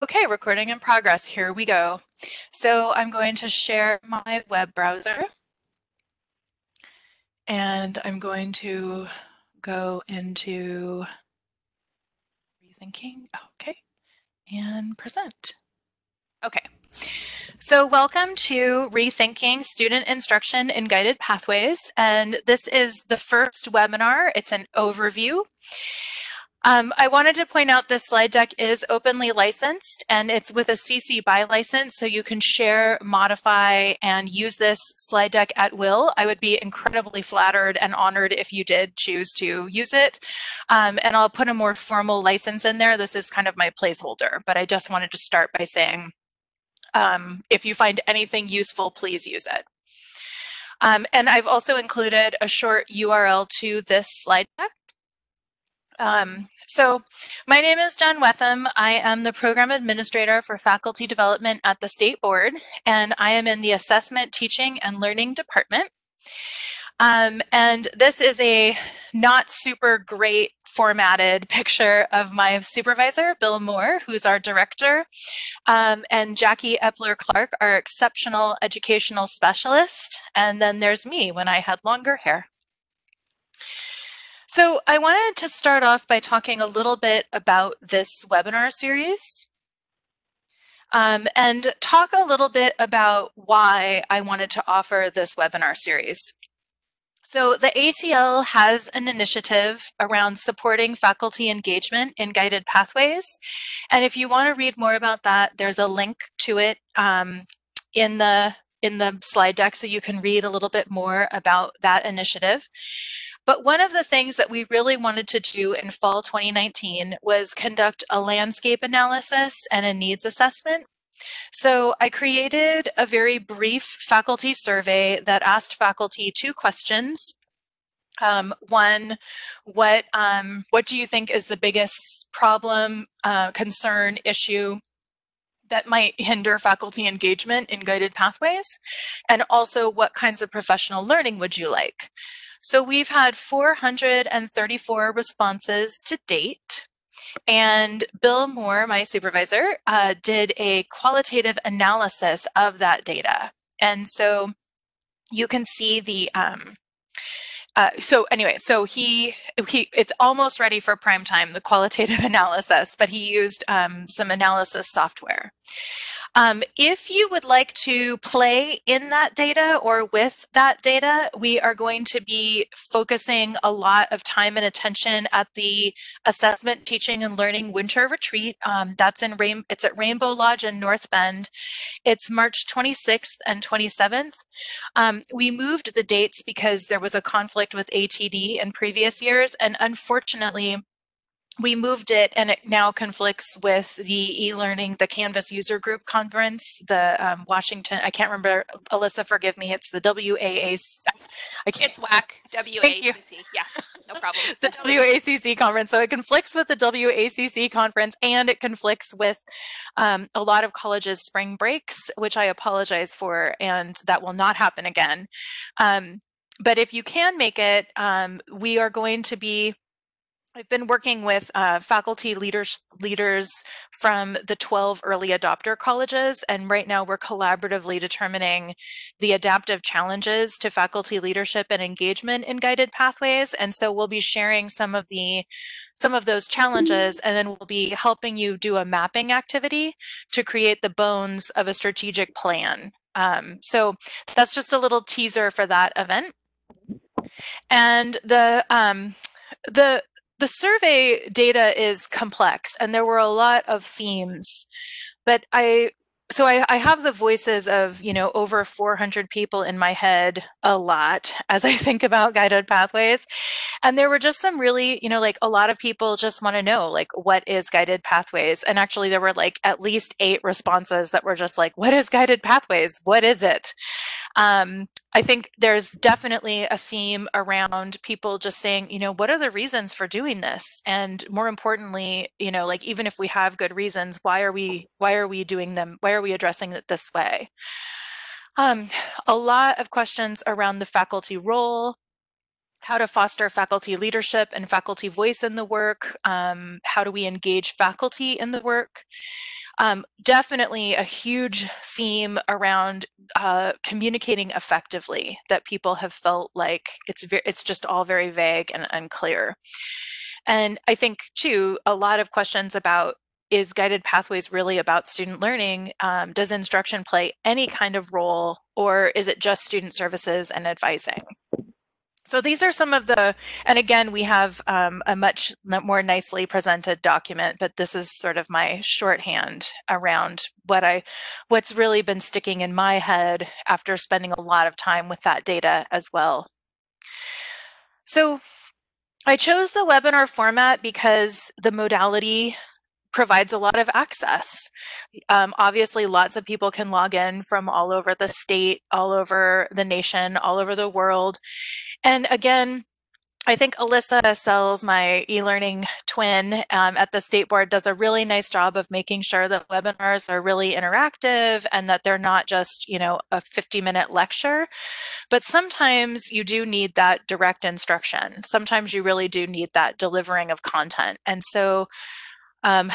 Okay, recording in progress. Here we go. So I'm going to share my web browser. And I'm going to go into rethinking. Okay. And present. Okay. So welcome to Rethinking Student Instruction in Guided Pathways. And this is the first webinar. It's an overview. Um, I wanted to point out this slide deck is openly licensed and it's with a CC BY license so you can share, modify, and use this slide deck at will. I would be incredibly flattered and honored if you did choose to use it. Um, and I'll put a more formal license in there. This is kind of my placeholder, but I just wanted to start by saying um, if you find anything useful, please use it. Um, and I've also included a short URL to this slide deck um, so my name is Jen Whetham. I am the program administrator for faculty development at the state board, and I am in the assessment, teaching, and learning department. Um, and this is a not super great formatted picture of my supervisor, Bill Moore, who's our director, um, and Jackie Epler Clark, our exceptional educational specialist. And then there's me when I had longer hair. So I wanted to start off by talking a little bit about this webinar series um, and talk a little bit about why I wanted to offer this webinar series. So the ATL has an initiative around supporting faculty engagement in guided pathways. And if you want to read more about that, there's a link to it um, in the in the slide deck so you can read a little bit more about that initiative. But one of the things that we really wanted to do in fall 2019 was conduct a landscape analysis and a needs assessment. So I created a very brief faculty survey that asked faculty two questions. Um, one, what um, what do you think is the biggest problem, uh, concern, issue that might hinder faculty engagement in guided pathways? And also, what kinds of professional learning would you like? So we've had 434 responses to date. And Bill Moore, my supervisor, uh, did a qualitative analysis of that data. And so you can see the um, uh, so anyway, so he he it's almost ready for prime time, the qualitative analysis, but he used um, some analysis software. Um, if you would like to play in that data or with that data, we are going to be focusing a lot of time and attention at the assessment, teaching, and learning winter retreat. Um, that's in Rain it's at Rainbow Lodge in North Bend. It's March 26th and 27th. Um, we moved the dates because there was a conflict with ATD in previous years, and unfortunately, we moved it and it now conflicts with the e-learning the canvas user group conference the um, washington i can't remember alyssa forgive me it's the waac I can't, it's WAC WACC. Yeah, no problem. the WACC conference. So it conflicts with the WACC conference and it conflicts with um, a lot of colleges' spring breaks, which I apologize for, and that will not happen again. Um, but if you can make it, um, we are going to be I've been working with uh, faculty leaders leaders from the 12 early adopter colleges, and right now we're collaboratively determining the adaptive challenges to faculty leadership and engagement in guided pathways. And so we'll be sharing some of the some of those challenges, and then we'll be helping you do a mapping activity to create the bones of a strategic plan. Um, so that's just a little teaser for that event. And the um, the the survey data is complex and there were a lot of themes, but I so I, I, have the voices of you know over 400 people in my head a lot as i think about guided pathways and there were just some really you know like a lot of people just want to know like what is guided pathways and actually there were like at least eight responses that were just like what is guided pathways? What is it? Um, I think there's definitely a theme around people just saying, you know, what are the reasons for doing this? And more importantly, you know, like even if we have good reasons, why are we why are we doing them? Why are we addressing it this way? Um, a lot of questions around the faculty role, how to foster faculty leadership and faculty voice in the work, um, how do we engage faculty in the work, Um, definitely a huge theme around uh, communicating effectively that people have felt like it's it's just all very vague and unclear. And I think too, a lot of questions about is guided pathways really about student learning? Um, does instruction play any kind of role or is it just student services and advising? So these are some of the, and again, we have um, a much more nicely presented document, but this is sort of my shorthand around what I, what's really been sticking in my head after spending a lot of time with that data as well. So I chose the webinar format because the modality provides a lot of access. Um, obviously, lots of people can log in from all over the state, all over the nation, all over the world. And again, I think Alyssa Sells, my e-learning twin um, at the state board, does a really nice job of making sure that webinars are really interactive and that they're not just, you know, a 50 minute lecture. But sometimes you do need that direct instruction. Sometimes you really do need that delivering of content. And so um,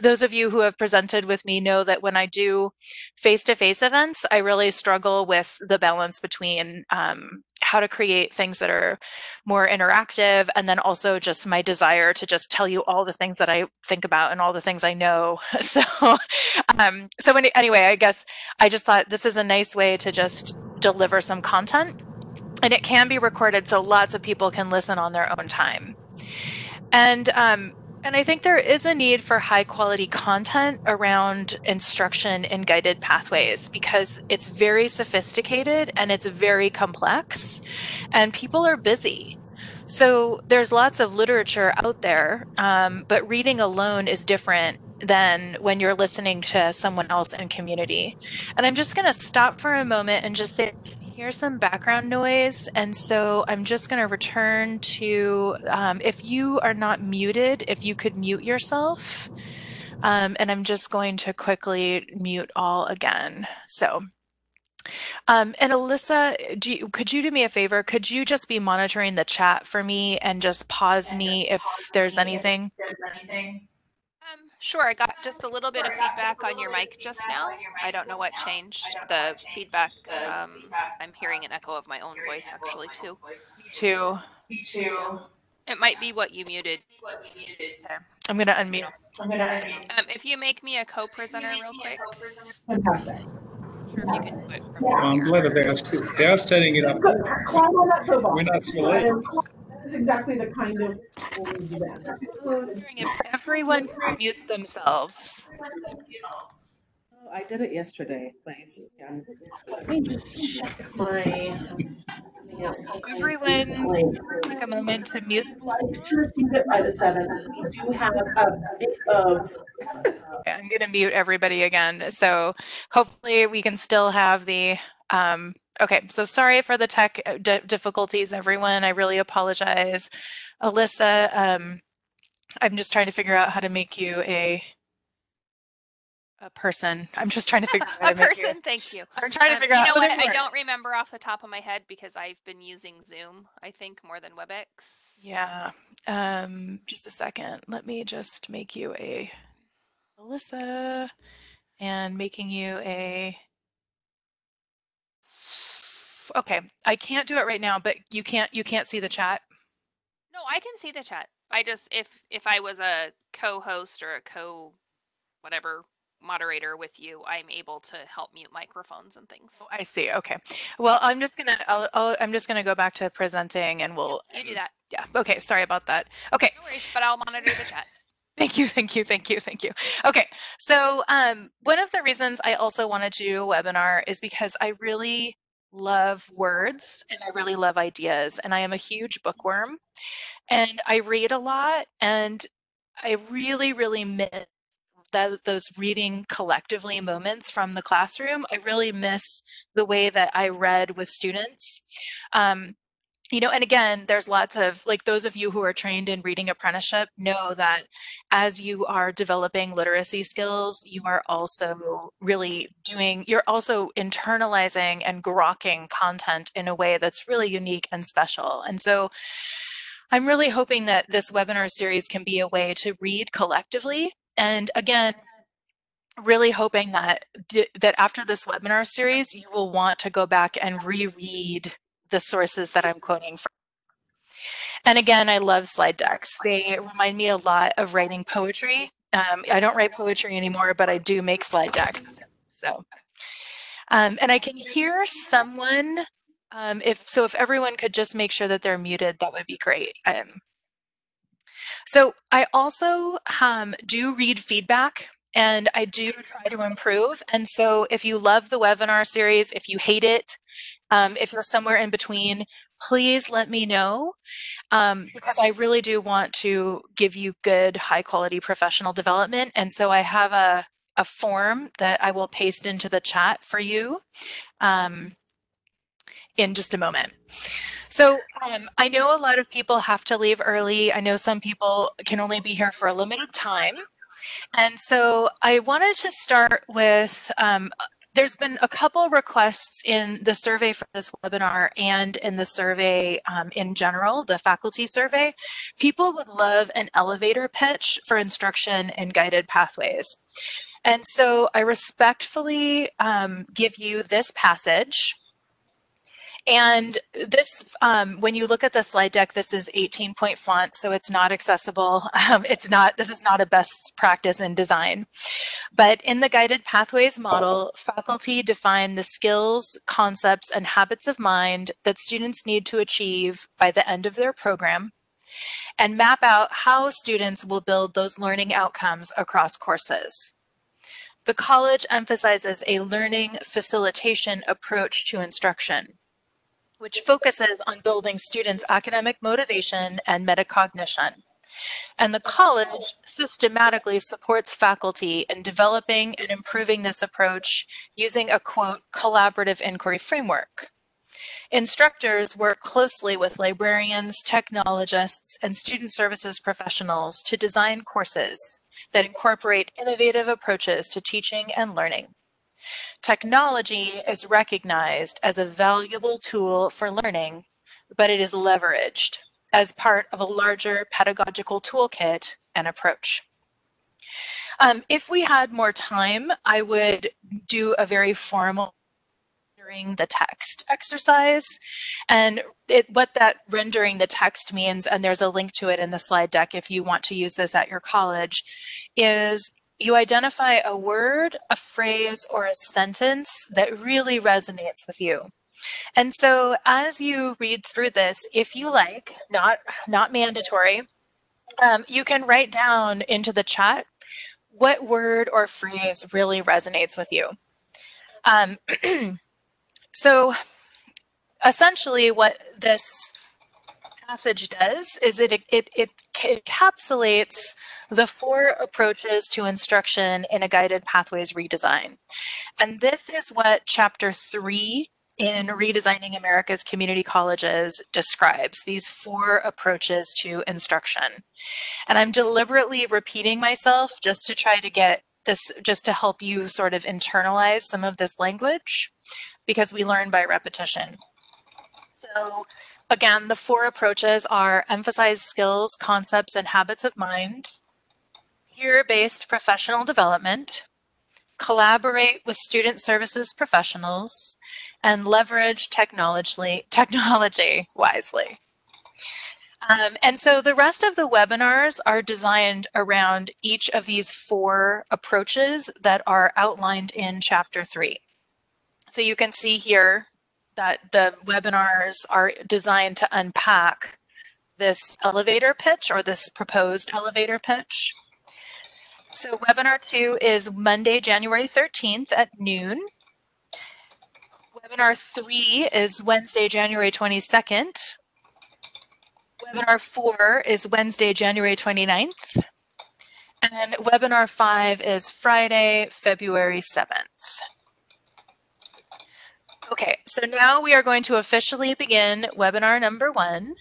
those of you who have presented with me know that when I do face-to-face events, I really struggle with the balance between um, how to create things that are more interactive and then also just my desire to just tell you all the things that I think about and all the things I know. So, um, so anyway, I guess I just thought this is a nice way to just deliver some content and it can be recorded so lots of people can listen on their own time. And um, and I think there is a need for high quality content around instruction in guided pathways because it's very sophisticated and it's very complex, and people are busy. So there's lots of literature out there, um, but reading alone is different than when you're listening to someone else in community. And I'm just going to stop for a moment and just say hear some background noise. And so I'm just going to return to um, if you are not muted, if you could mute yourself. Um, and I'm just going to quickly mute all again. So, um, and Alyssa, you, could you do me a favor? Could you just be monitoring the chat for me and just pause me if there's anything? Sure, I got just a little bit of feedback on your mic just now. I don't know what changed. The feedback, um, I'm hearing an echo of my own voice actually too. Me too. Too. It might be what you muted. I'm gonna unmute. I'm gonna unmute. Um, if you make me a co-presenter real quick. Fantastic. Sure if you can do it from yeah. I'm glad that they are, they are setting it up. We're not so late is exactly the kind of if everyone can mute themselves. Oh, I did it yesterday. Nice. Yeah. Let me just check my. Everyone, take a moment to mute. To receive it by the seventh. We do have a bit of. I'm going to mute everybody again. So hopefully we can still have the um, okay, so sorry for the tech uh, difficulties, everyone. I really apologize. Alyssa, um, I'm just trying to figure out how to make you a a person. I'm just trying to figure out how a person. You. Thank you. I'm trying to um, figure you out. You know what? I don't remember off the top of my head because I've been using Zoom. I think more than WebEx. Yeah. Um, just a second. Let me just make you a Alyssa, and making you a okay. I can't do it right now, but you can't you can't see the chat. No, I can see the chat. I just if if I was a co-host or a co whatever moderator with you, I'm able to help mute microphones and things. Oh, I see. Okay. Well, I'm just gonna I'll, I'll, I'm just gonna go back to presenting, and we'll. You do that. Yeah. Okay. Sorry about that. Okay. No worries, but I'll monitor the chat. Thank you, thank you, thank you, thank you. Okay, so um, one of the reasons I also wanted to do a webinar is because I really love words and I really love ideas. And I am a huge bookworm and I read a lot and I really, really miss those reading collectively moments from the classroom. I really miss the way that I read with students. Um, you know, and again, there's lots of like those of you who are trained in reading apprenticeship know that as you are developing literacy skills, you are also really doing, you're also internalizing and grokking content in a way that's really unique and special. And so I'm really hoping that this webinar series can be a way to read collectively. And again, really hoping that that after this webinar series, you will want to go back and reread the sources that I'm quoting from. And again, I love slide decks. They remind me a lot of writing poetry. Um, I don't write poetry anymore, but I do make slide decks. So, um, and I can hear someone. Um, if so, if everyone could just make sure that they're muted, that would be great. Um, so I also um, do read feedback and I do try to improve. And so if you love the webinar series, if you hate it, um, if you're somewhere in between, please let me know um, because I really do want to give you good, high quality professional development. And so I have a, a form that I will paste into the chat for you um, in just a moment. So um, I know a lot of people have to leave early. I know some people can only be here for a limited time. And so I wanted to start with um, there's been a couple requests in the survey for this webinar and in the survey um, in general, the faculty survey. People would love an elevator pitch for instruction in guided pathways. And so I respectfully um, give you this passage and this, um, when you look at the slide deck, this is 18 point font, so it's not accessible. Um, it's not, this is not a best practice in design. But in the guided pathways model, faculty define the skills, concepts, and habits of mind that students need to achieve by the end of their program and map out how students will build those learning outcomes across courses. The college emphasizes a learning facilitation approach to instruction which focuses on building students' academic motivation and metacognition. And the college systematically supports faculty in developing and improving this approach using a quote, collaborative inquiry framework. Instructors work closely with librarians, technologists, and student services professionals to design courses that incorporate innovative approaches to teaching and learning. Technology is recognized as a valuable tool for learning, but it is leveraged as part of a larger pedagogical toolkit and approach. Um, if we had more time, I would do a very formal rendering the text exercise. And it, what that rendering the text means, and there's a link to it in the slide deck if you want to use this at your college, is you identify a word, a phrase, or a sentence that really resonates with you. And so as you read through this, if you like, not, not mandatory, um, you can write down into the chat what word or phrase really resonates with you. Um, so essentially what this passage does is it, it, it encapsulates the four approaches to instruction in a guided pathways redesign. And this is what chapter three in Redesigning America's Community Colleges describes these four approaches to instruction. And I'm deliberately repeating myself just to try to get this, just to help you sort of internalize some of this language because we learn by repetition. So Again, the four approaches are emphasize skills, concepts, and habits of mind, peer-based professional development, collaborate with student services professionals, and leverage technology, wisely. Um, and so the rest of the webinars are designed around each of these four approaches that are outlined in chapter three. So you can see here that the webinars are designed to unpack this elevator pitch or this proposed elevator pitch. So webinar two is Monday, January 13th at noon. Webinar three is Wednesday, January 22nd. Webinar four is Wednesday, January 29th. And webinar five is Friday, February 7th. Okay, so now we are going to officially begin webinar number one.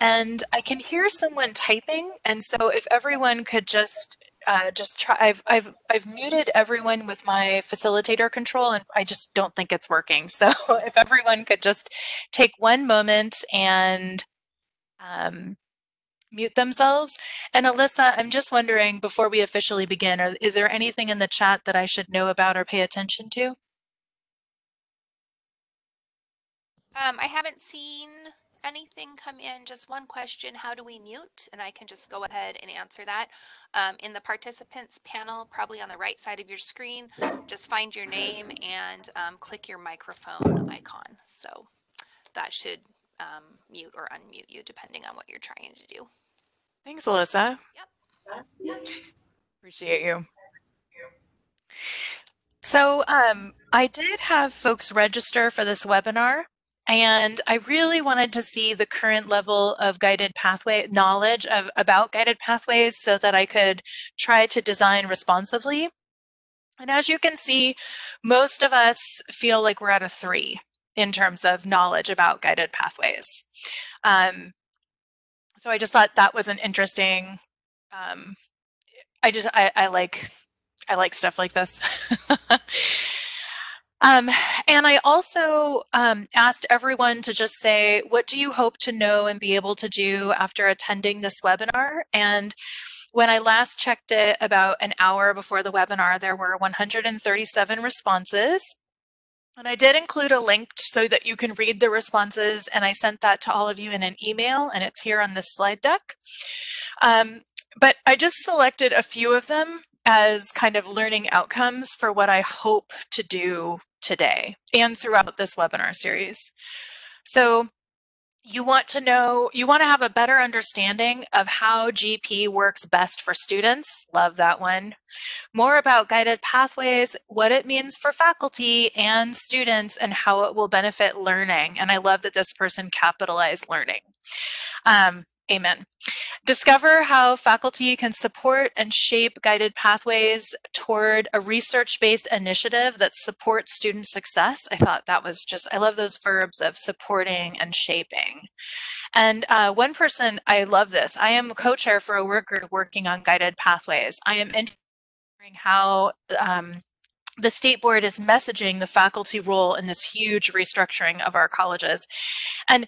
And I can hear someone typing. And so if everyone could just uh, just try, I've, I've, I've muted everyone with my facilitator control and I just don't think it's working. So if everyone could just take one moment and um, mute themselves. And Alyssa, I'm just wondering before we officially begin, are, is there anything in the chat that I should know about or pay attention to? Um, I haven't seen anything come in. Just one question, how do we mute? And I can just go ahead and answer that. Um, in the participants panel, probably on the right side of your screen, just find your name and um, click your microphone icon. So that should um, mute or unmute you depending on what you're trying to do. Thanks, Alyssa. Yep. Appreciate you. So um, I did have folks register for this webinar. And I really wanted to see the current level of guided pathway knowledge of about guided pathways so that I could try to design responsively. And as you can see, most of us feel like we're at a three in terms of knowledge about guided pathways. Um, so I just thought that was an interesting, um, I just, I, I like, I like stuff like this. Um, and I also um, asked everyone to just say, what do you hope to know and be able to do after attending this webinar? And when I last checked it about an hour before the webinar, there were 137 responses. And I did include a link so that you can read the responses, and I sent that to all of you in an email, and it's here on this slide deck. Um, but I just selected a few of them as kind of learning outcomes for what I hope to do today and throughout this webinar series. So you want to know, you want to have a better understanding of how GP works best for students. Love that one. More about guided pathways, what it means for faculty and students, and how it will benefit learning. And I love that this person capitalized learning. Um, Amen. Discover how faculty can support and shape guided pathways toward a research-based initiative that supports student success. I thought that was just, I love those verbs of supporting and shaping. And uh, one person, I love this. I am co-chair for a work group working on guided pathways. I am interested how um, the state board is messaging the faculty role in this huge restructuring of our colleges. And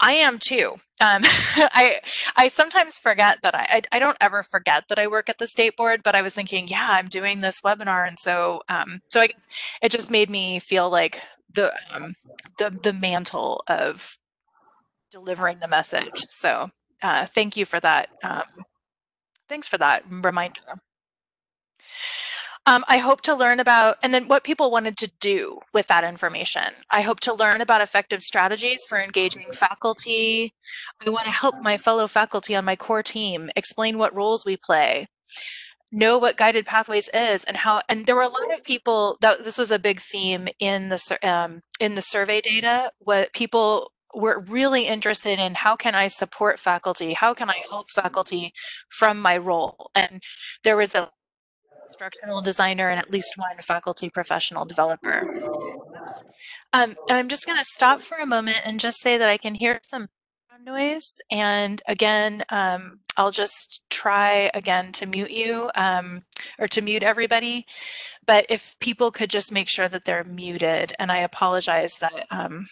I am too. Um, I I sometimes forget that I, I, I don't ever forget that I work at the state board, but I was thinking, yeah, I'm doing this webinar, and so um, so I guess it just made me feel like the um, the the mantle of delivering the message. So uh, thank you for that. Um, thanks for that reminder. Um, I hope to learn about, and then what people wanted to do with that information. I hope to learn about effective strategies for engaging faculty. I want to help my fellow faculty on my core team explain what roles we play, know what guided pathways is and how and there were a lot of people that this was a big theme in the um, in the survey data what people were really interested in how can i support faculty how can i help faculty from my role and there was a instructional designer and at least one faculty professional developer. Um, and I'm just going to stop for a moment and just say that I can hear some noise. And again, um, I'll just try again to mute you um, or to mute everybody. But if people could just make sure that they're muted, and I apologize that um,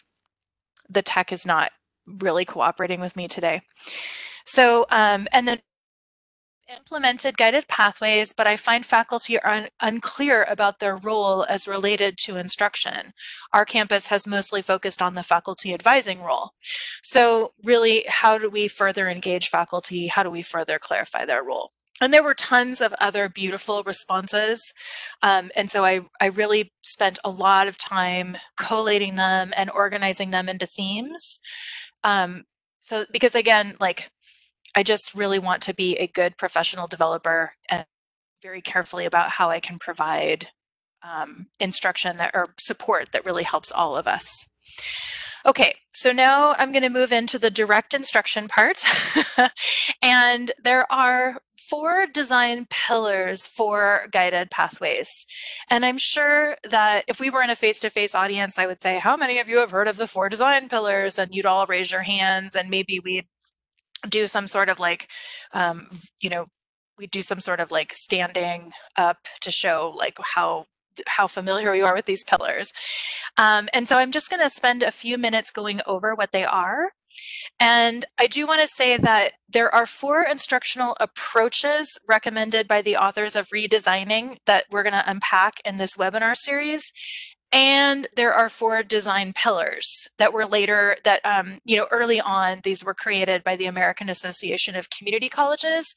the tech is not really cooperating with me today. So, um, and then implemented guided pathways, but I find faculty are un unclear about their role as related to instruction. Our campus has mostly focused on the faculty advising role. So really, how do we further engage faculty? How do we further clarify their role? And there were tons of other beautiful responses. Um, and so I, I really spent a lot of time collating them and organizing them into themes. Um, so because again, like I just really want to be a good professional developer and very carefully about how I can provide um, instruction that or support that really helps all of us. Okay, so now I'm going to move into the direct instruction part. and there are four design pillars for guided pathways. And I'm sure that if we were in a face-to-face audience, I would say, how many of you have heard of the four design pillars? And you'd all raise your hands and maybe we'd do some sort of like, um, you know, we do some sort of like standing up to show like how how familiar you are with these pillars. Um, and so I'm just going to spend a few minutes going over what they are. And I do want to say that there are four instructional approaches recommended by the authors of Redesigning that we're going to unpack in this webinar series. And there are four design pillars that were later, that, um, you know, early on, these were created by the American Association of Community Colleges.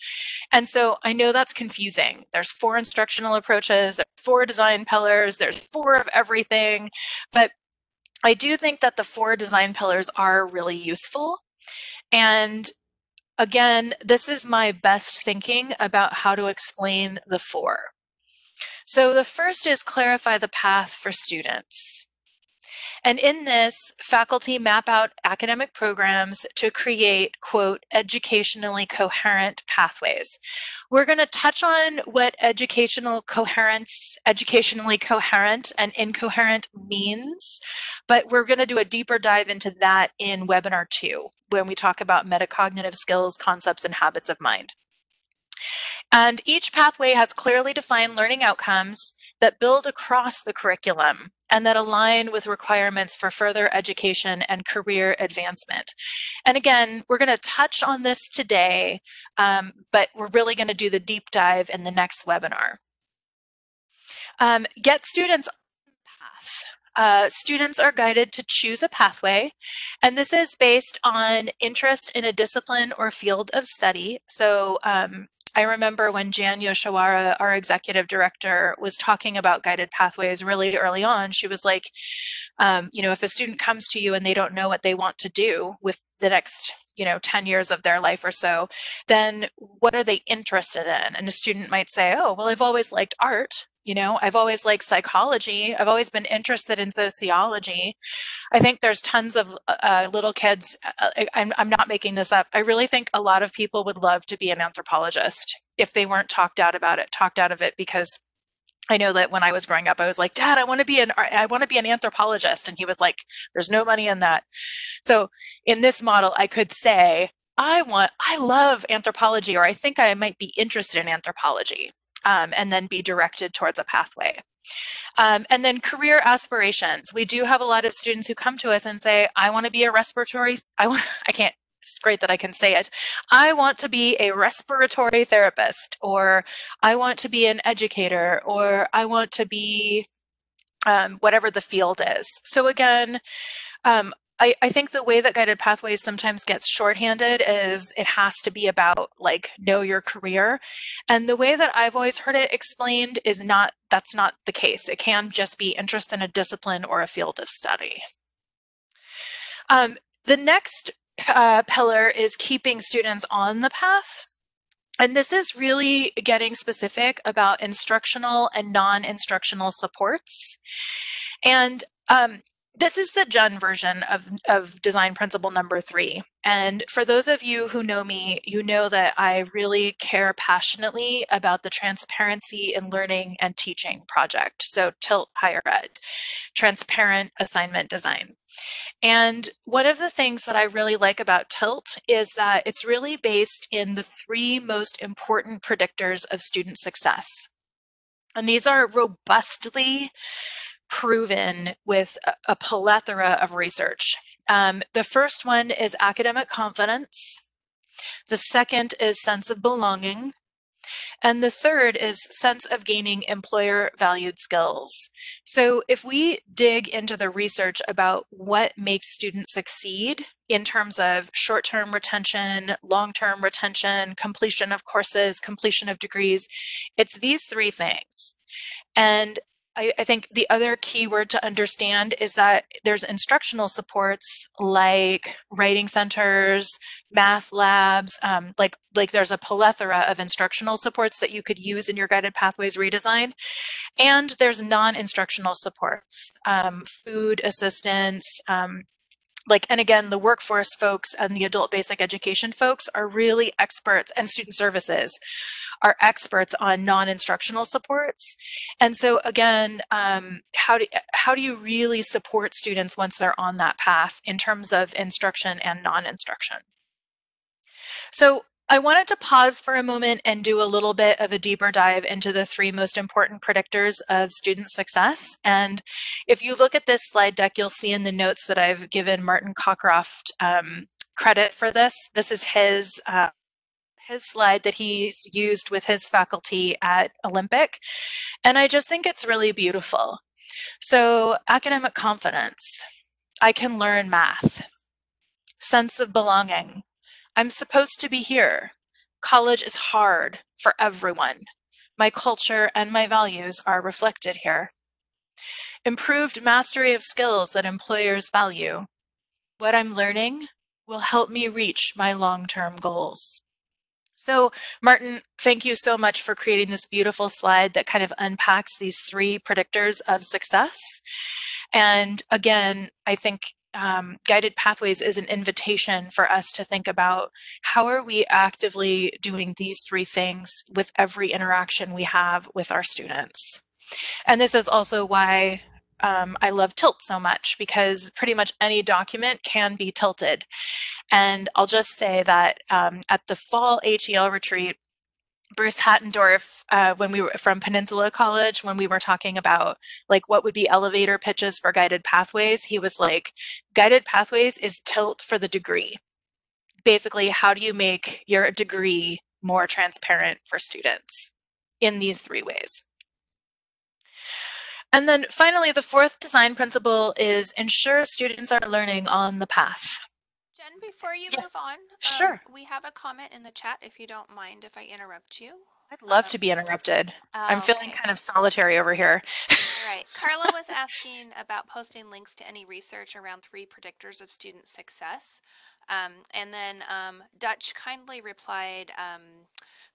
And so I know that's confusing. There's four instructional approaches, there's four design pillars, there's four of everything. But I do think that the four design pillars are really useful. And again, this is my best thinking about how to explain the four. So the first is clarify the path for students. And in this, faculty map out academic programs to create, quote, educationally coherent pathways. We're going to touch on what educational coherence, educationally coherent and incoherent means, but we're going to do a deeper dive into that in webinar two, when we talk about metacognitive skills, concepts, and habits of mind. And each pathway has clearly defined learning outcomes that build across the curriculum and that align with requirements for further education and career advancement. And again, we're going to touch on this today, um, but we're really going to do the deep dive in the next webinar. Um, get students path. Uh, students are guided to choose a pathway, and this is based on interest in a discipline or field of study. So um, I remember when Jan Yoshiwara, our executive director, was talking about guided pathways really early on. She was like, um, you know, if a student comes to you and they don't know what they want to do with the next, you know, 10 years of their life or so, then what are they interested in? And a student might say, oh, well, I've always liked art. You know, I've always liked psychology. I've always been interested in sociology. I think there's tons of uh, uh little kids. Uh, uh I'm, I'm not making this up. I really think a lot of people would love to be an anthropologist if they weren't talked out about it, talked out of it because I know that when I was growing up, I was like, Dad, I want to be an I want to be an anthropologist, and he was like, There's no money in that. So in this model, I could say, I want, I love anthropology, or I think I might be interested in anthropology, um, and then be directed towards a pathway. Um, and then career aspirations. We do have a lot of students who come to us and say, I want to be a respiratory, I, want, I can't, it's great that I can say it. I want to be a respiratory therapist, or I want to be an educator, or I want to be um, whatever the field is. So again, um, I, I think the way that guided pathways sometimes gets shorthanded is it has to be about like know your career. And the way that I've always heard it explained is not that's not the case. It can just be interest in a discipline or a field of study. Um, the next uh, pillar is keeping students on the path. And this is really getting specific about instructional and non-instructional supports. And um, this is the Jen version of, of design principle number three. And for those of you who know me, you know that I really care passionately about the transparency in learning and teaching project. So TILT Higher Ed, transparent assignment design. And one of the things that I really like about TILT is that it's really based in the three most important predictors of student success. And these are robustly proven with a, plethora of research. Um, the first one is academic confidence. The second is sense of belonging. And the third is sense of gaining employer valued skills. So if we dig into the research about what makes students succeed in terms of short-term retention, long-term retention, completion of courses, completion of degrees, it's these three things. And I, I, think the other key word to understand is that there's instructional supports like writing centers, math labs, um, like like there's a plethora of instructional supports that you could use in your guided pathways redesign, and there's non-instructional supports, um, food assistance, um, like and again the workforce folks and the adult basic education folks are really experts and student services are experts on non-instructional supports. And so again um, how do how do you really support students once they're on that path in terms of instruction and non-instruction? So I wanted to pause for a moment and do a little bit of a deeper dive into the three most important predictors of student success. And if you look at this slide deck, you'll see in the notes that I've given Martin Cockcroft um, credit for this. This is his uh, his slide that he's used with his faculty at Olympic. And I just think it's really beautiful. So academic confidence, I can learn math, sense of belonging. I'm supposed to be here. College is hard for everyone. My culture and my values are reflected here. Improved mastery of skills that employers value. What I'm learning will help me reach my long-term goals. So Martin, thank you so much for creating this beautiful slide that kind of unpacks these three predictors of success. And again, I think um, guided pathways is an invitation for us to think about how are we actively doing these three things with every interaction we have with our students. And this is also why um, I love tilt so much because pretty much any document can be tilted. And I'll just say that um, at the fall ATL retreat, Bruce Hattendorf, uh, when we were from Peninsula College, when we were talking about like what would be elevator pitches for guided pathways, he was like, guided pathways is tilt for the degree. Basically, how do you make your degree more transparent for students in these three ways? And then finally, the fourth design principle is ensure students are learning on the path. Before you Yeah, move on, um, sure. we have a comment in the chat if you don't mind if I interrupt you. I'd love to be interrupted. I'm Oh, feeling okay. kind of solitary over here. All right. Carla was asking about posting links to any research around three predictors of student success. Um, and then um, Dutch kindly replied um,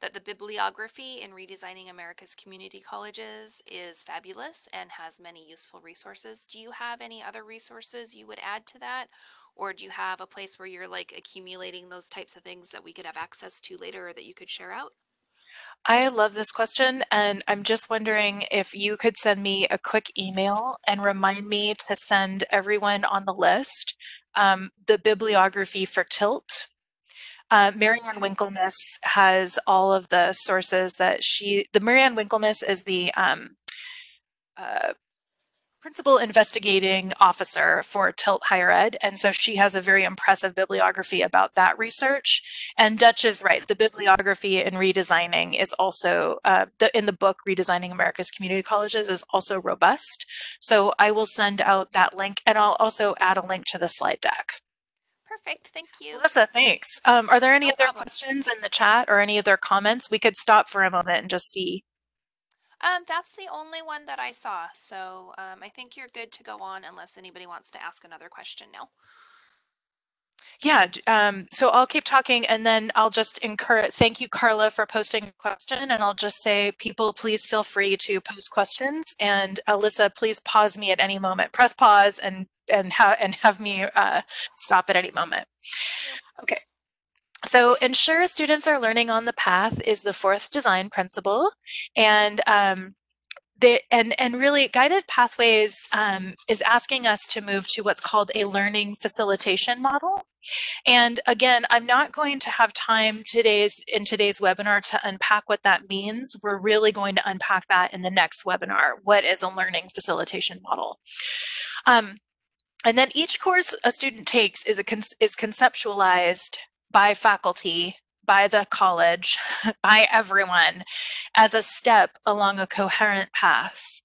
that the bibliography in Redesigning America's Community Colleges is fabulous and has many useful resources. Do you have any other resources you would add to that? Or do you have a place where you're like accumulating those types of things that we could have access to later or that you could share out? I love this question, and I'm just wondering if you could send me a quick email and remind me to send everyone on the list um, the bibliography for Tilt. Uh, Mary-Ann Winkelmes has all of the sources that she, the Mary-Ann Winkelmes is the um, uh, principal investigating officer for Tilt Higher Ed. And so she has a very impressive bibliography about that research. And Dutch is right. The bibliography in redesigning is also, uh, the, in the book, Redesigning America's Community Colleges is also robust. So I will send out that link and I'll also add a link to the slide deck. Perfect. Thank you. Melissa, thanks. Um, are there any No other problem. questions in the chat or any other comments? We could stop for a moment and just see. Um, that's the only one that I saw. So um, I think you're good to go on unless anybody wants to ask another question now. Yeah, um, so I'll keep talking and then I'll just encourage, thank you, Carla, for posting a question. And I'll just say, people, please feel free to post questions. And Alyssa, please pause me at any moment. Press pause and and, ha- and have me uh, stop at any moment. Okay. So ensure students are learning on the path is the fourth design principle. And um, the, and, and really guided pathways um, is asking us to move to what's called a learning facilitation model. And again, I'm not going to have time today's in today's webinar to unpack what that means. We're really going to unpack that in the next webinar. What is a learning facilitation model? Um, and then each course a student takes is, a is conceptualized by faculty, by the college, by everyone as a step along a coherent path.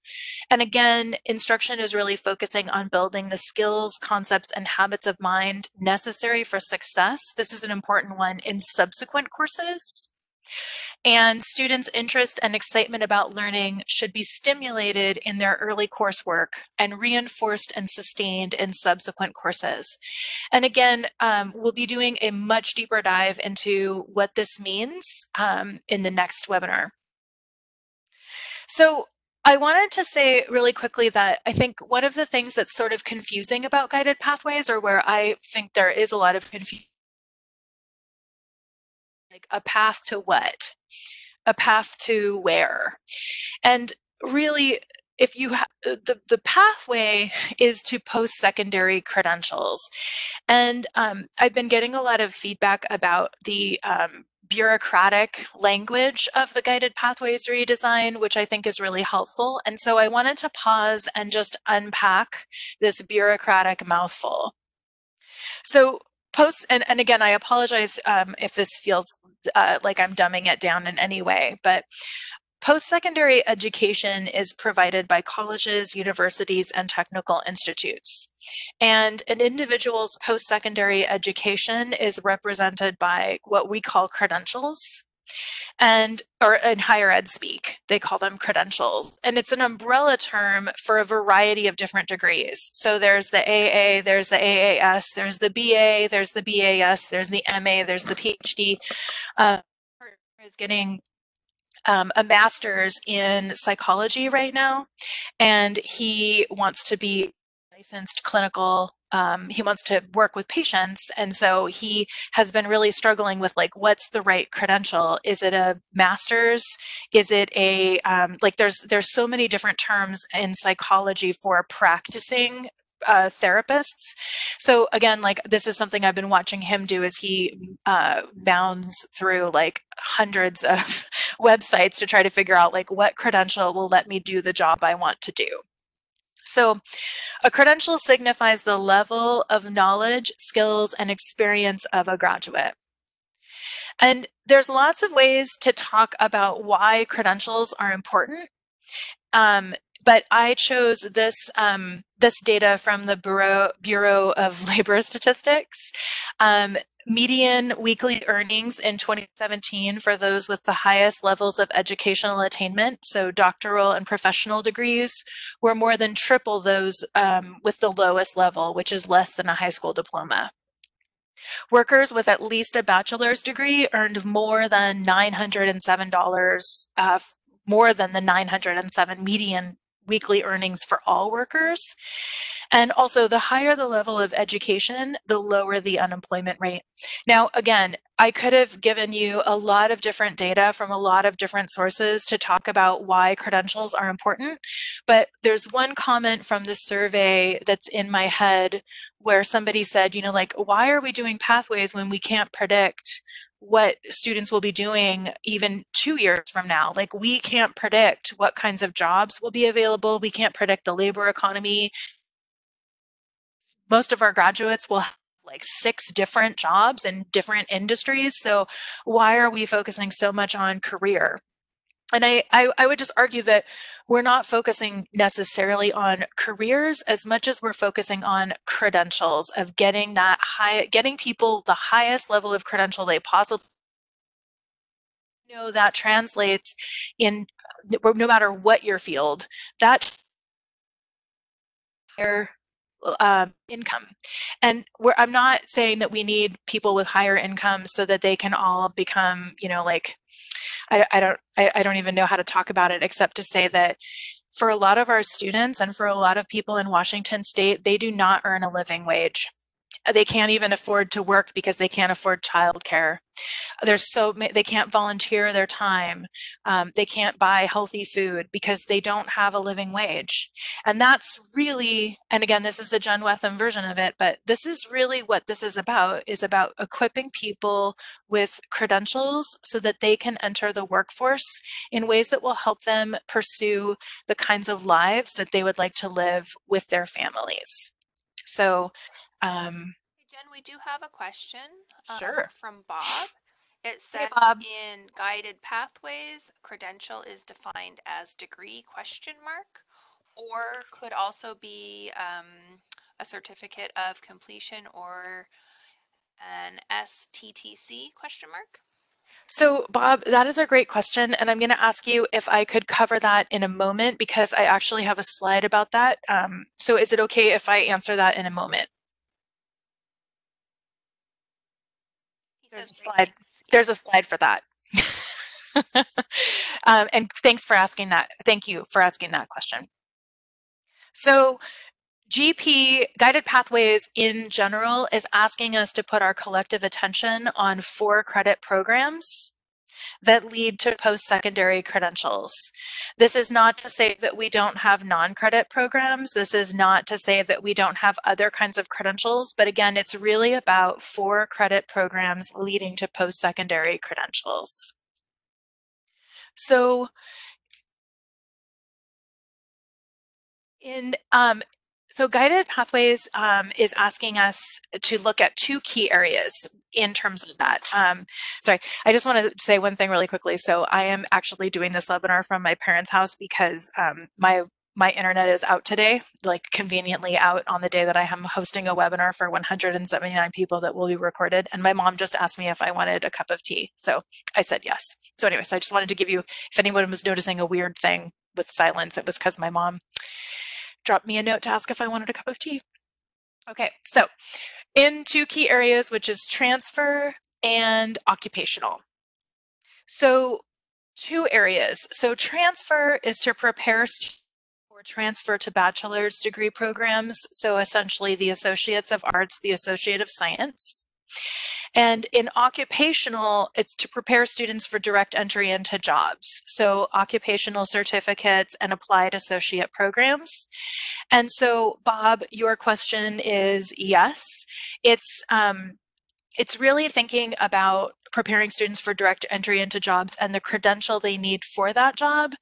And again, instruction is really focusing on building the skills, concepts, and habits of mind necessary for success. This is an important one in subsequent courses. And students' interest and excitement about learning should be stimulated in their early coursework and reinforced and sustained in subsequent courses. And again, um, we'll be doing a much deeper dive into what this means um, in the next webinar. So I wanted to say really quickly that I think one of the things that's sort of confusing about guided pathways or where I think there is a lot of confusion like a path to what? A path to where? And really if you ha- the the pathway is to post secondary credentials and um, i've been getting a lot of feedback about the um, bureaucratic language of the guided pathways redesign which i think is really helpful and so i wanted to pause and just unpack this bureaucratic mouthful so post and, and again i apologize um, if this feels uh, like i'm dumbing it down in any way but post-secondary education is provided by colleges universities and technical institutes. And an individual's post-secondary education is represented by what we call credentials and or in higher ed speak they call them credentials. And it's an umbrella term for a variety of different degrees. So there's the aa there's the aas there's the ba there's the bas there's the ma there's the phd uh, is getting um, a master's in psychology right now and he wants to be licensed clinical um, he wants to work with patients and so he has been really struggling with like what's the right credential is it a master's is it a um, like there's there's so many different terms in psychology for practicing uh, therapists. So again, like this is something I've been watching him do as he uh, bounds through like hundreds of websites to try to figure out like what credential will let me do the job I want to do. So a credential signifies the level of knowledge, skills, and experience of a graduate. And there's lots of ways to talk about why credentials are important. Um, but I chose this um, this data from the Bureau, Bureau of Labor Statistics. Um, median weekly earnings in 2017 for those with the highest levels of educational attainment, so doctoral and professional degrees, were more than triple those um, with the lowest level, which is less than a high school diploma. Workers with at least a bachelor's degree earned more than $907, uh, more than the 907 median weekly earnings for all workers. And also, the higher the level of education, the lower the unemployment rate. Now, again, I could have given you a lot of different data from a lot of different sources to talk about why credentials are important. But there's one comment from the survey that's in my head where somebody said, you know, like, why are we doing pathways when we can't predict what students will be doing even two years from now. Like, we can't predict what kinds of jobs will be available. We can't predict the labor economy. Most of our graduates will have like six different jobs in different industries. So, why are we focusing so much on career? And I, I, I, would just argue that we're not focusing necessarily on careers as much as we're focusing on credentials of getting that high, getting people the highest level of credential they possibly know that translates in no matter what your field that um, income. And I'm not saying that we need people with higher incomes so that they can all become, you know, like I, I don't I, I don't even know how to talk about it except to say that for a lot of our students and for a lot of people in Washington state, they do not earn a living wage they can't even afford to work because they can't afford childcare. There's so they can't volunteer their time. Um, they can't buy healthy food because they don't have a living wage. And that's really, and again, this is the John Whetham version of it, but this is really what this is about: is about equipping people with credentials so that they can enter the workforce in ways that will help them pursue the kinds of lives that they would like to live with their families. So um, Jen, we do have a question um, Sure. from Bob. It says Bob. in guided pathways, credential is defined as degree question mark, or could also be um, a certificate of completion or an STTC question mark. So, Bob, that is a great question. And I'm going to ask you if I could cover that in a moment because I actually have a slide about that. Um, so, is it okay if I answer that in a moment? There's a slide. There's a slide for that. um, and thanks for asking that. Thank you for asking that question. So, GP Guided Pathways in general is asking us to put our collective attention on four credit programs that lead to post-secondary credentials. This is not to say that we don't have non-credit programs. This is not to say that we don't have other kinds of credentials, but again, it's really about four credit programs leading to post-secondary credentials. So in um, so Guided Pathways um, is asking us to look at two key areas in terms of that. Um, sorry, I just want to say one thing really quickly. So I am actually doing this webinar from my parents' house because um, my my internet is out today, like conveniently out on the day that I am hosting a webinar for 179 people that will be recorded. And my mom just asked me if I wanted a cup of tea. So I said yes. So anyway, so I just wanted to give you, if anyone was noticing a weird thing with silence, it was because my mom dropped me a note to ask if I wanted a cup of tea. Okay, so in two key areas, which is transfer and occupational. So two areas. So transfer is to prepare for transfer to bachelor's degree programs. So essentially the Associates of Arts, the Associate of Science. And in occupational, it's to prepare students for direct entry into jobs. So occupational certificates and applied associate programs. And so Bob, your question is yes, it's, um, it's really thinking about preparing students for direct entry into jobs and the credential they need for that job.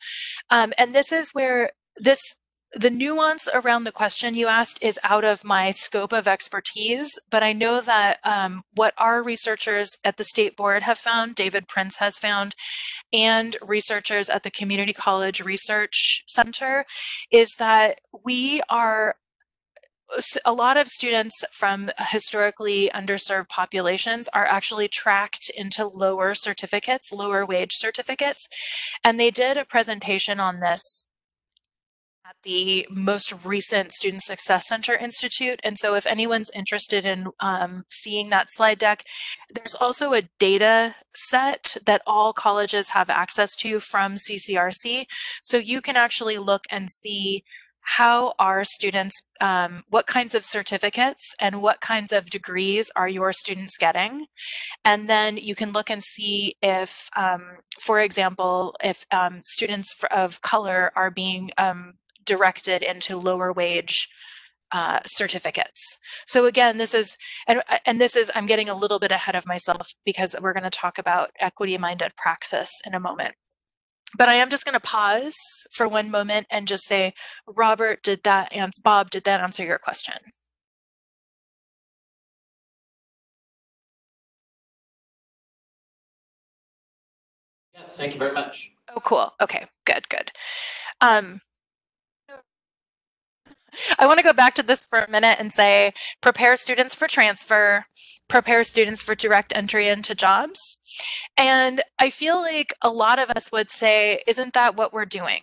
Um, and this is where this the nuance around the question you asked is out of my scope of expertise, but I know that um, what our researchers at the state board have found, David Prince has found, and researchers at the Community College Research Center is that we are a lot of students from historically underserved populations are actually tracked into lower certificates, lower wage certificates. And they did a presentation on this at the most recent Student Success Center Institute. And so if anyone's interested in um, seeing that slide deck, there's also a data set that all colleges have access to from CCRC. So you can actually look and see how are students, um, what kinds of certificates and what kinds of degrees are your students getting? And then you can look and see if, um, for example, if um, students of color are being um, directed into lower wage uh, certificates. So again, this is, and, and this is, I'm getting a little bit ahead of myself because we're going to talk about equity-minded praxis in a moment. But I am just going to pause for one moment and just say, Robert, did that answer, Bob, did that answer your question? Yes, thank you very much. Oh, cool. Okay, good, good. Um, I want to go back to this for a minute and say prepare students for transfer, prepare students for direct entry into jobs. And I feel like a lot of us would say, isn't that what we're doing?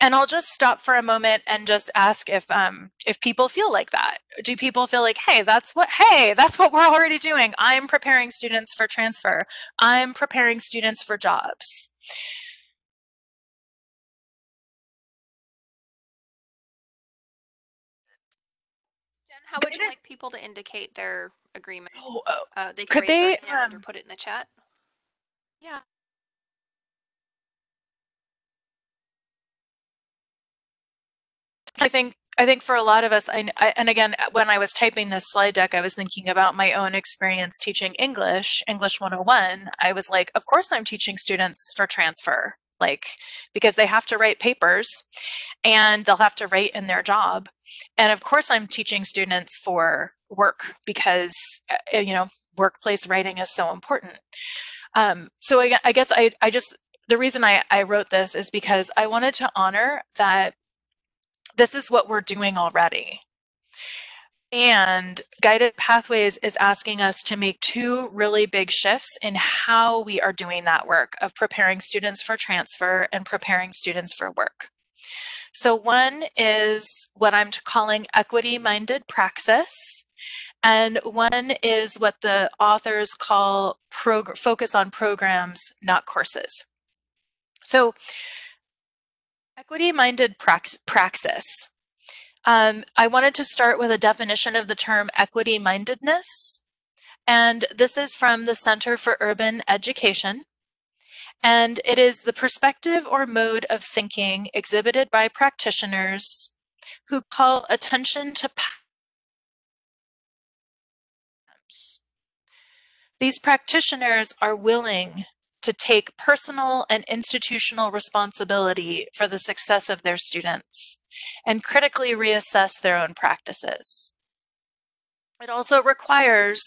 And I'll just stop for a moment and just ask if um, if people feel like that. Do people feel like, hey, that's what hey, that's what we're already doing. I'm preparing students for transfer. I'm preparing students for jobs. How would you like people to indicate their agreement? Oh, oh, Uh, they Could they, their hand or um, put it in the chat. yeah. I think I think for a lot of us, I, I, and again, when I was typing this slide deck, I was thinking about my own experience teaching English, English 101. I was like, of course I'm teaching students for transfer, like, because they have to write papers and they'll have to write in their job. And of course I'm teaching students for work because, uh, you know, workplace writing is so important. Um, so I, I guess I, I just, the reason I, I wrote this is because I wanted to honor that this is what we're doing already. And Guided Pathways is asking us to make two really big shifts in how we are doing that work of preparing students for transfer and preparing students for work. So one is what I'm calling equity-minded praxis, and one is what the authors call focus on programs, not courses. So Equity-minded praxis. Um, I wanted to start with a definition of the term equity-mindedness. And this is from the Center for Urban Education. And it is the perspective or mode of thinking exhibited by practitioners who call attention to These practitioners are willing to take personal and institutional responsibility for the success of their students and critically reassess their own practices. It also requires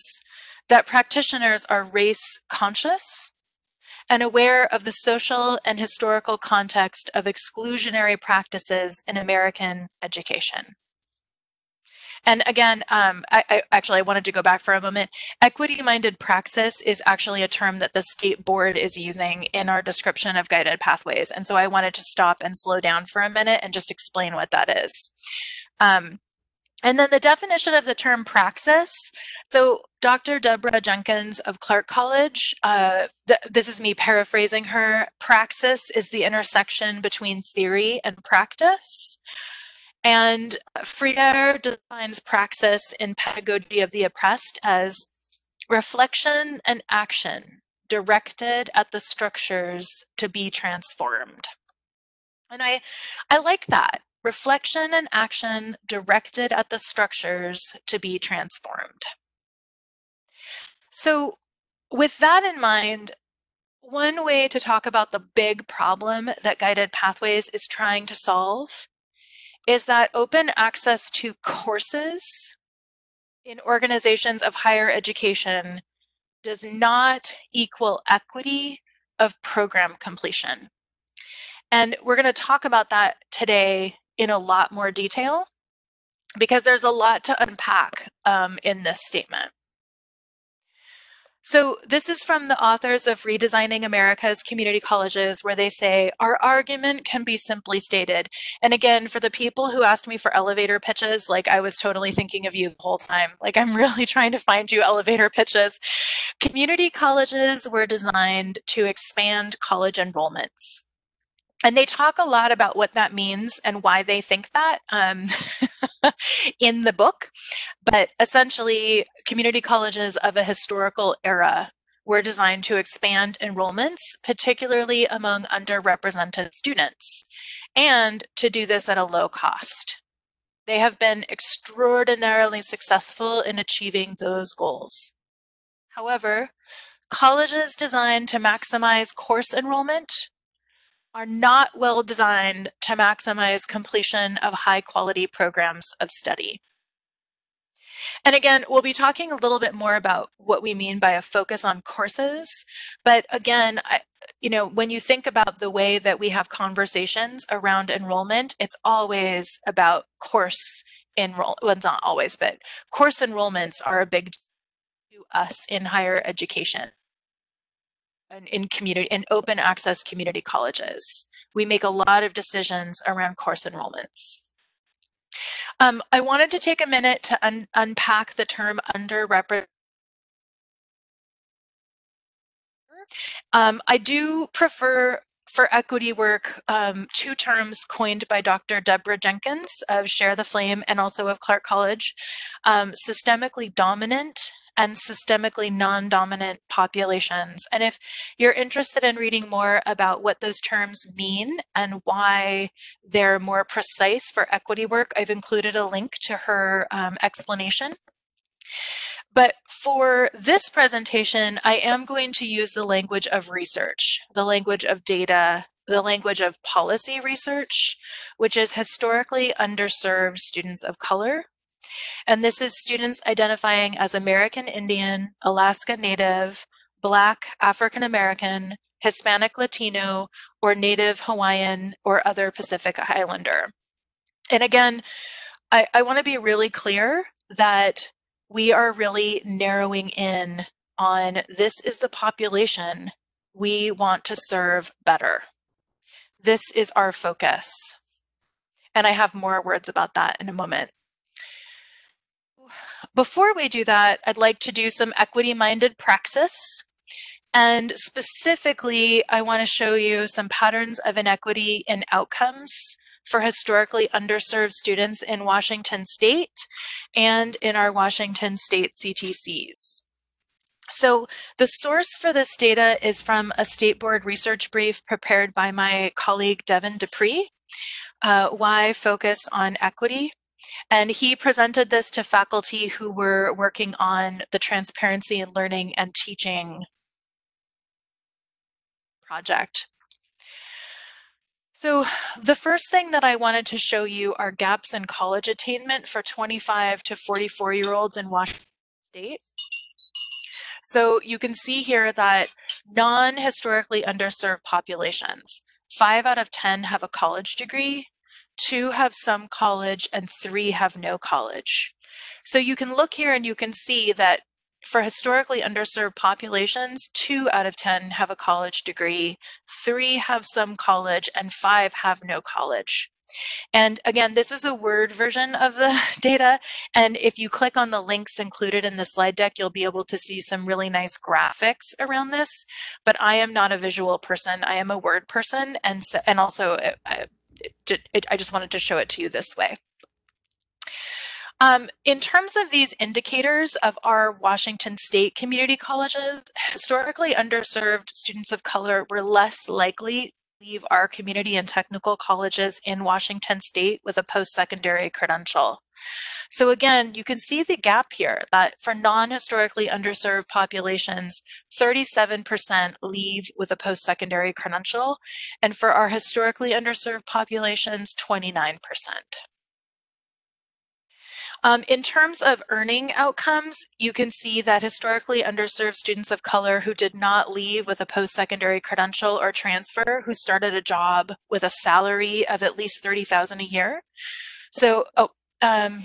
that practitioners are race conscious and aware of the social and historical context of exclusionary practices in American education. And again, um, I, I, actually I wanted to go back for a moment. Equity-minded praxis is actually a term that the state board is using in our description of guided pathways. And so I wanted to stop and slow down for a minute and just explain what that is. Um, and then the definition of the term praxis. So Dr. Deborah Jenkins of Clark College, uh, th this is me paraphrasing her, praxis is the intersection between theory and practice. And Freire defines praxis in Pedagogy of the Oppressed as reflection and action directed at the structures to be transformed. And I, I like that reflection and action directed at the structures to be transformed. So with that in mind, one way to talk about the big problem that Guided Pathways is trying to solve is that open access to courses in organizations of higher education does not equal equity of program completion. And we're going to talk about that today in a lot more detail because there's a lot to unpack um, in this statement. So this is from the authors of Redesigning America's Community Colleges, where they say, our argument can be simply stated. And again, for the people who asked me for elevator pitches, like I was totally thinking of you the whole time. Like I'm really trying to find you elevator pitches. Community colleges were designed to expand college enrollments. And they talk a lot about what that means and why they think that um, in the book. But essentially, community colleges of a historical era were designed to expand enrollments, particularly among underrepresented students, and to do this at a low cost. They have been extraordinarily successful in achieving those goals. However, colleges designed to maximize course enrollment are not well designed to maximize completion of high quality programs of study. And again, we'll be talking a little bit more about what we mean by a focus on courses. But again, I, you know, when you think about the way that we have conversations around enrollment, it's always about course enroll. Well, not always, but course enrollments are a big to us in higher education in community in open access community colleges. We make a lot of decisions around course enrollments. Um, I wanted to take a minute to un unpack the term underrepresented. Um, I do prefer for equity work um, two terms coined by Dr. Deborah Jenkins of Share the Flame and also of Clark College, um, systemically dominant and systemically non-dominant populations. And if you're interested in reading more about what those terms mean and why they're more precise for equity work, I've included a link to her um, explanation. But for this presentation, I am going to use the language of research, the language of data, the language of policy research, which is historically underserved students of color and this is students identifying as American Indian, Alaska Native, Black, African American, Hispanic Latino, or Native Hawaiian or other Pacific Islander. And again, I, I want to be really clear that we are really narrowing in on this is the population we want to serve better. This is our focus. And I have more words about that in a moment. Before we do that, I'd like to do some equity-minded praxis. And specifically, I want to show you some patterns of inequity in outcomes for historically underserved students in Washington State and in our Washington State CTCs. So the source for this data is from a state board research brief prepared by my colleague Devin Dupree. Uh, why focus on equity? And he presented this to faculty who were working on the transparency in learning and teaching project. So the first thing that I wanted to show you are gaps in college attainment for 25 to 44 year olds in Washington State. So you can see here that non-historically underserved populations, five out of 10 have a college degree, two have some college, and three have no college. So you can look here and you can see that for historically underserved populations, two out of 10 have a college degree, three have some college, and five have no college. And again, this is a Word version of the data. And if you click on the links included in the slide deck, you'll be able to see some really nice graphics around this. But I am not a visual person. I am a Word person. And, so, and also, uh, uh, uh, I, just wanted to show it to you this way. Um, in terms of these indicators of our Washington State community colleges, historically underserved students of color were less likely leave our community and technical colleges in Washington State with a post-secondary credential. So again, you can see the gap here that for non-historically underserved populations, 37% leave with a post-secondary credential, and for our historically underserved populations, 29%. Um, in terms of earning outcomes, you can see that historically underserved students of color who did not leave with a post-secondary credential or transfer, who started a job with a salary of at least 30,000 a year. So, oh, um,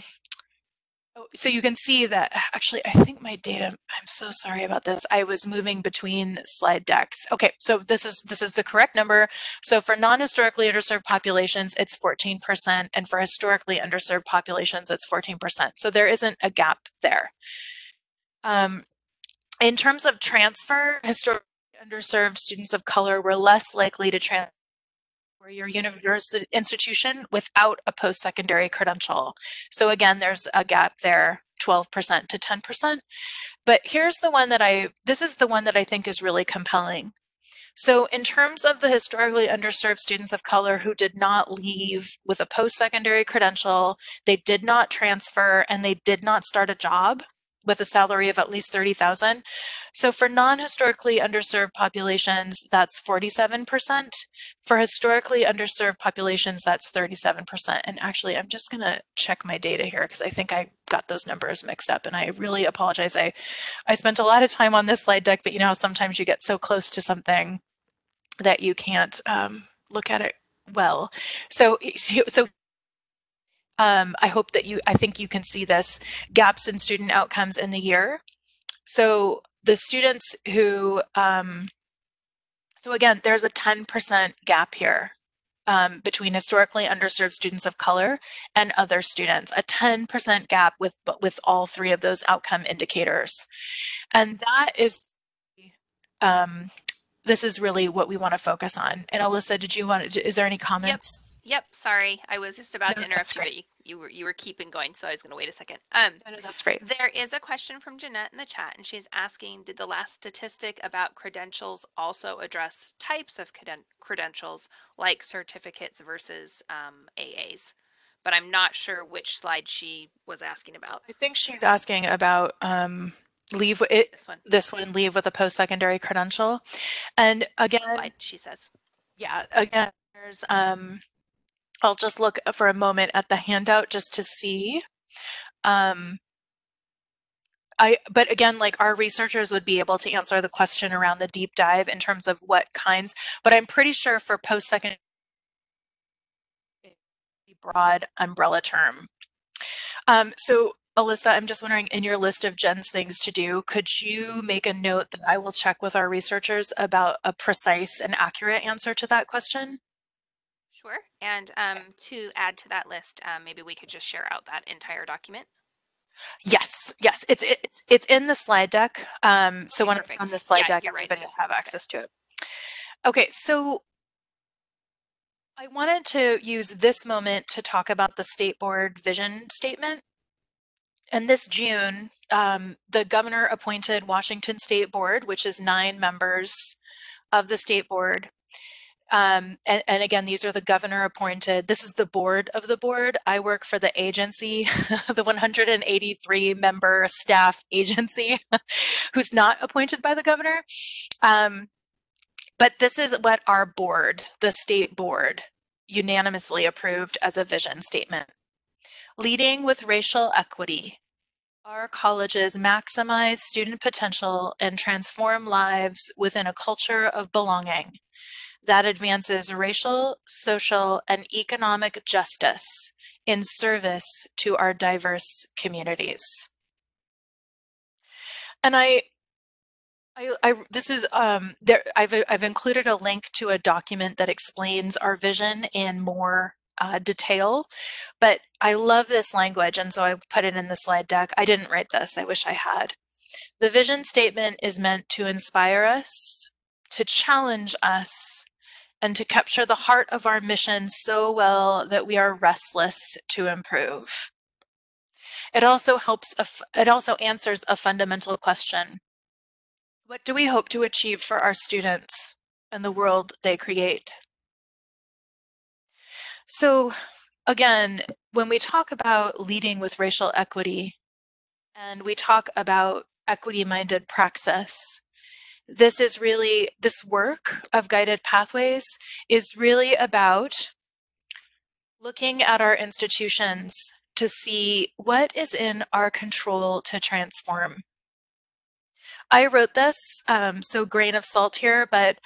Oh, so you can see that actually, I think my data, I'm so sorry about this. I was moving between slide decks. Okay, so this is this is the correct number. So for non-historically underserved populations, it's 14%, and for historically underserved populations, it's 14%. So there isn't a gap there. Um, in terms of transfer, historically underserved students of color were less likely to transfer or your university institution without a post-secondary credential. So again, there's a gap there, 12% to 10%. But here's the one that I, this is the one that I think is really compelling. So in terms of the historically underserved students of color who did not leave with a post-secondary credential, they did not transfer, and they did not start a job, with a salary of at least 30,000. So for non-historically underserved populations, that's 47%. For historically underserved populations, that's 37%. And actually, I'm just going to check my data here because I think I got those numbers mixed up and I really apologize. I, I spent a lot of time on this slide deck, but you know, sometimes you get so close to something that you can't um, look at it well. So, so um, I hope that you, I think you can see this, gaps in student outcomes in the year. So the students who, um, so again, there's a 10% gap here um, between historically underserved students of color and other students, a 10% gap with, with all three of those outcome indicators. And that is, um, this is really what we want to focus on. And Alyssa, did you want to, is there any comments? Yep. Yep, sorry. I was just about No, to interrupt you, but you, you were you were keeping going, so I was going to wait a second. Um, No, no, that's great. there is a question from Jeanette in the chat, and she's asking, did the last statistic about credentials also address types of creden- credentials like certificates versus um, AAs? But I'm not sure which slide she was asking about. I think she's asking about um, leave it, This one this one, leave with a post-secondary credential. And again, slide, she says. yeah, again, there's, um, I'll just look for a moment at the handout just to see. Um, I, but again, like our researchers would be able to answer the question around the deep dive in terms of what kinds, but I'm pretty sure for post-secondary broad umbrella term. Um, so Alyssa, I'm just wondering in your list of Jen's things to do, could you make a note that I will check with our researchers about a precise and accurate answer to that question? Sure. And um, to add to that list, um, maybe we could just share out that entire document. Yes, yes, it's it's it's in the slide deck. Um, so Okay, when it's on the slide Yeah, deck, right, everybody will have Okay. access to it. Okay, so I wanted to use this moment to talk about the state board vision statement. And this June, um, the governor appointed Washington State Board, which is nine members of the state board. Um, and, and again, these are the governor appointed. This is the board of the board. I work for the agency, the 183 member staff agency who's not appointed by the governor. Um, but this is what our board, the state board, unanimously approved as a vision statement. Leading with racial equity, our colleges maximize student potential and transform lives within a culture of belonging that advances racial, social, and economic justice in service to our diverse communities. And I, I, I this is um, there. I've I've included a link to a document that explains our vision in more uh, detail, but I love this language, and so I put it in the slide deck. I didn't write this. I wish I had. The vision statement is meant to inspire us, to challenge us, and to capture the heart of our mission so well that we are restless to improve. It also helps, it also answers a fundamental question. What do we hope to achieve for our students and the world they create? So again, when we talk about leading with racial equity and we talk about equity-minded praxis, this is really, this work of guided pathways is really about looking at our institutions to see what is in our control to transform. I wrote this, um, so grain of salt here, but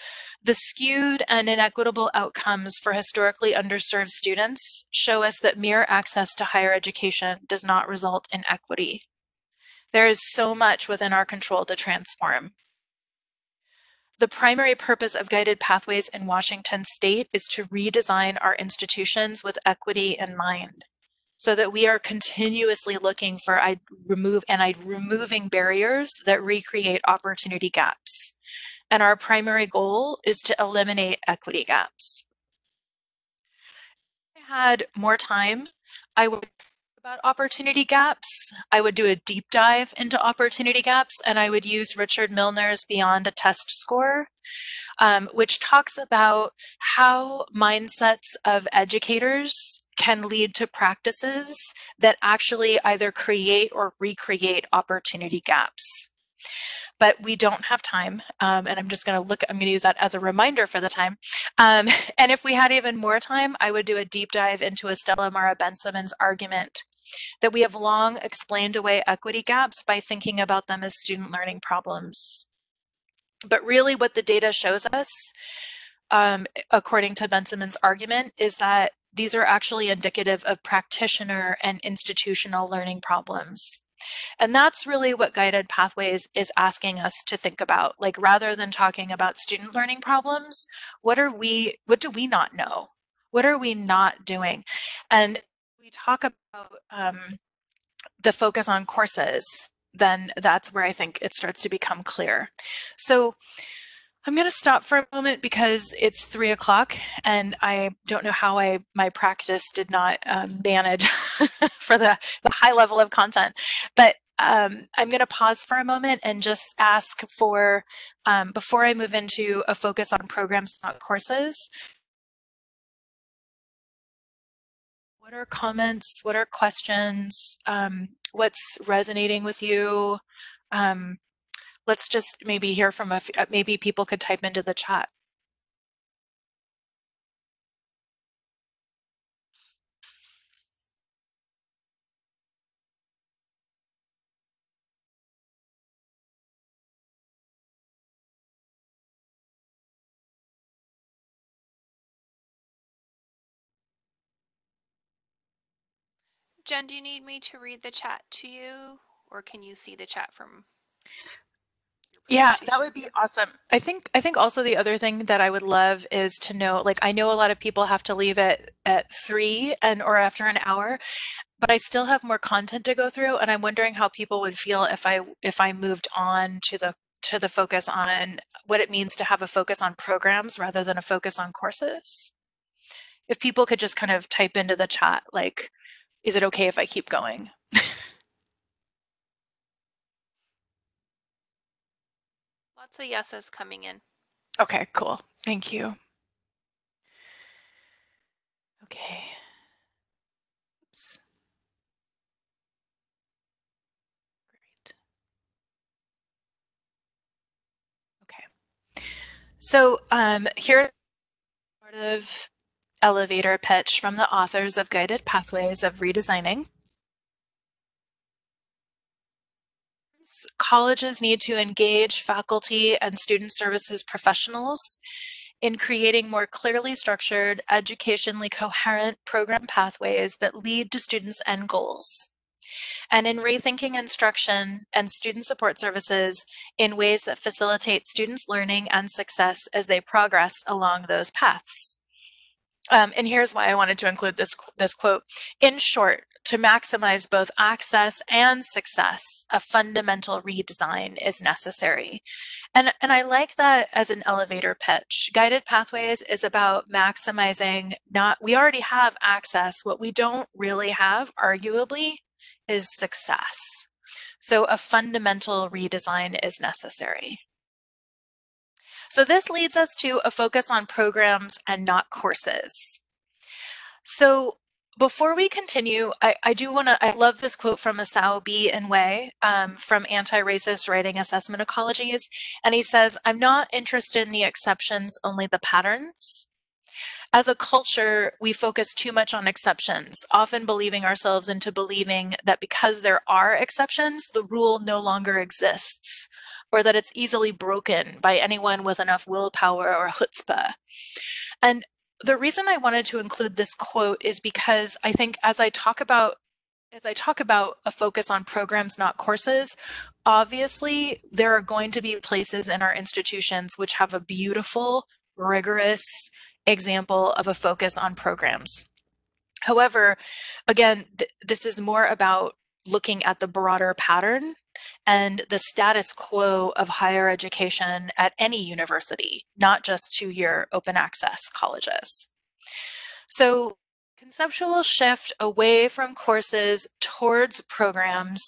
the skewed and inequitable outcomes for historically underserved students show us that mere access to higher education does not result in equity. There is so much within our control to transform. The primary purpose of Guided Pathways in Washington State is to redesign our institutions with equity in mind so that we are continuously looking for I remove and I removing barriers that recreate opportunity gaps. And our primary goal is to eliminate equity gaps. If I had more time, I would about opportunity gaps, I would do a deep dive into opportunity gaps and I would use Richard Milner's Beyond a Test Score, um, which talks about how mindsets of educators can lead to practices that actually either create or recreate opportunity gaps but we don't have time. Um, and I'm just going to look, I'm going to use that as a reminder for the time. Um, and if we had even more time, I would do a deep dive into Estela Mara Bensimon's argument that we have long explained away equity gaps by thinking about them as student learning problems. But really what the data shows us, um, according to Bensimon's argument, is that these are actually indicative of practitioner and institutional learning problems. And that's really what Guided Pathways is asking us to think about. Like rather than talking about student learning problems, what are we, what do we not know? What are we not doing? And we talk about um, the focus on courses, then that's where I think it starts to become clear. So I'm going to stop for a moment because it's three o'clock and I don't know how I my practice did not um, manage for the, the high level of content. But um, I'm going to pause for a moment and just ask for, um, before I move into a focus on programs, not courses, what are comments? What are questions? Um, what's resonating with you? Um, let's just maybe hear from a, uh, maybe people could type into the chat. Jen, do you need me to read the chat to you or can you see the chat from yeah, that would be awesome. I think I think also the other thing that I would love is to know like I know a lot of people have to leave at at 3 and or after an hour, but I still have more content to go through and I'm wondering how people would feel if I if I moved on to the to the focus on what it means to have a focus on programs rather than a focus on courses. If people could just kind of type into the chat like is it okay if I keep going? Lots of yeses coming in. Okay, cool. Thank you. Okay. Oops. Great. Okay. So um, here, sort of elevator pitch from the authors of Guided Pathways of Redesigning. Colleges need to engage faculty and student services professionals in creating more clearly structured, educationally coherent program pathways that lead to students' end goals. And in rethinking instruction and student support services in ways that facilitate students' learning and success as they progress along those paths. Um, and here's why I wanted to include this, this quote. In short, to maximize both access and success, a fundamental redesign is necessary. And, and I like that as an elevator pitch. Guided Pathways is about maximizing not, we already have access. What we don't really have, arguably, is success. So a fundamental redesign is necessary. So this leads us to a focus on programs and not courses. So before we continue, I, I do want to, I love this quote from Asao B. Inoue um, from Anti-Racist Writing Assessment Ecologies. And he says, I'm not interested in the exceptions, only the patterns. As a culture, we focus too much on exceptions, often believing ourselves into believing that because there are exceptions, the rule no longer exists, or that it's easily broken by anyone with enough willpower or chutzpah. And the reason I wanted to include this quote is because I think as I talk about as I talk about a focus on programs, not courses, obviously there are going to be places in our institutions which have a beautiful, rigorous example of a focus on programs. However, again, th this is more about looking at the broader pattern and the status quo of higher education at any university, not just two-year open access colleges. So conceptual shift away from courses towards programs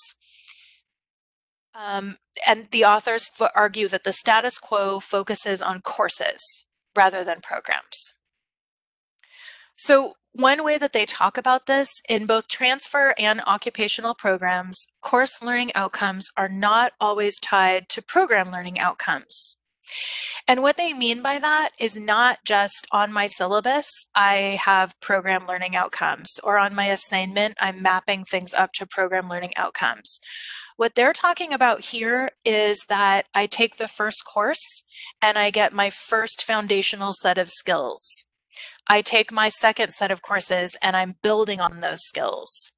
um, and the authors argue that the status quo focuses on courses rather than programs. So one way that they talk about this in both transfer and occupational programs, course learning outcomes are not always tied to program learning outcomes. And what they mean by that is not just on my syllabus, I have program learning outcomes, or on my assignment, I'm mapping things up to program learning outcomes. What they're talking about here is that I take the first course and I get my first foundational set of skills. I take my second set of courses and I'm building on those skills.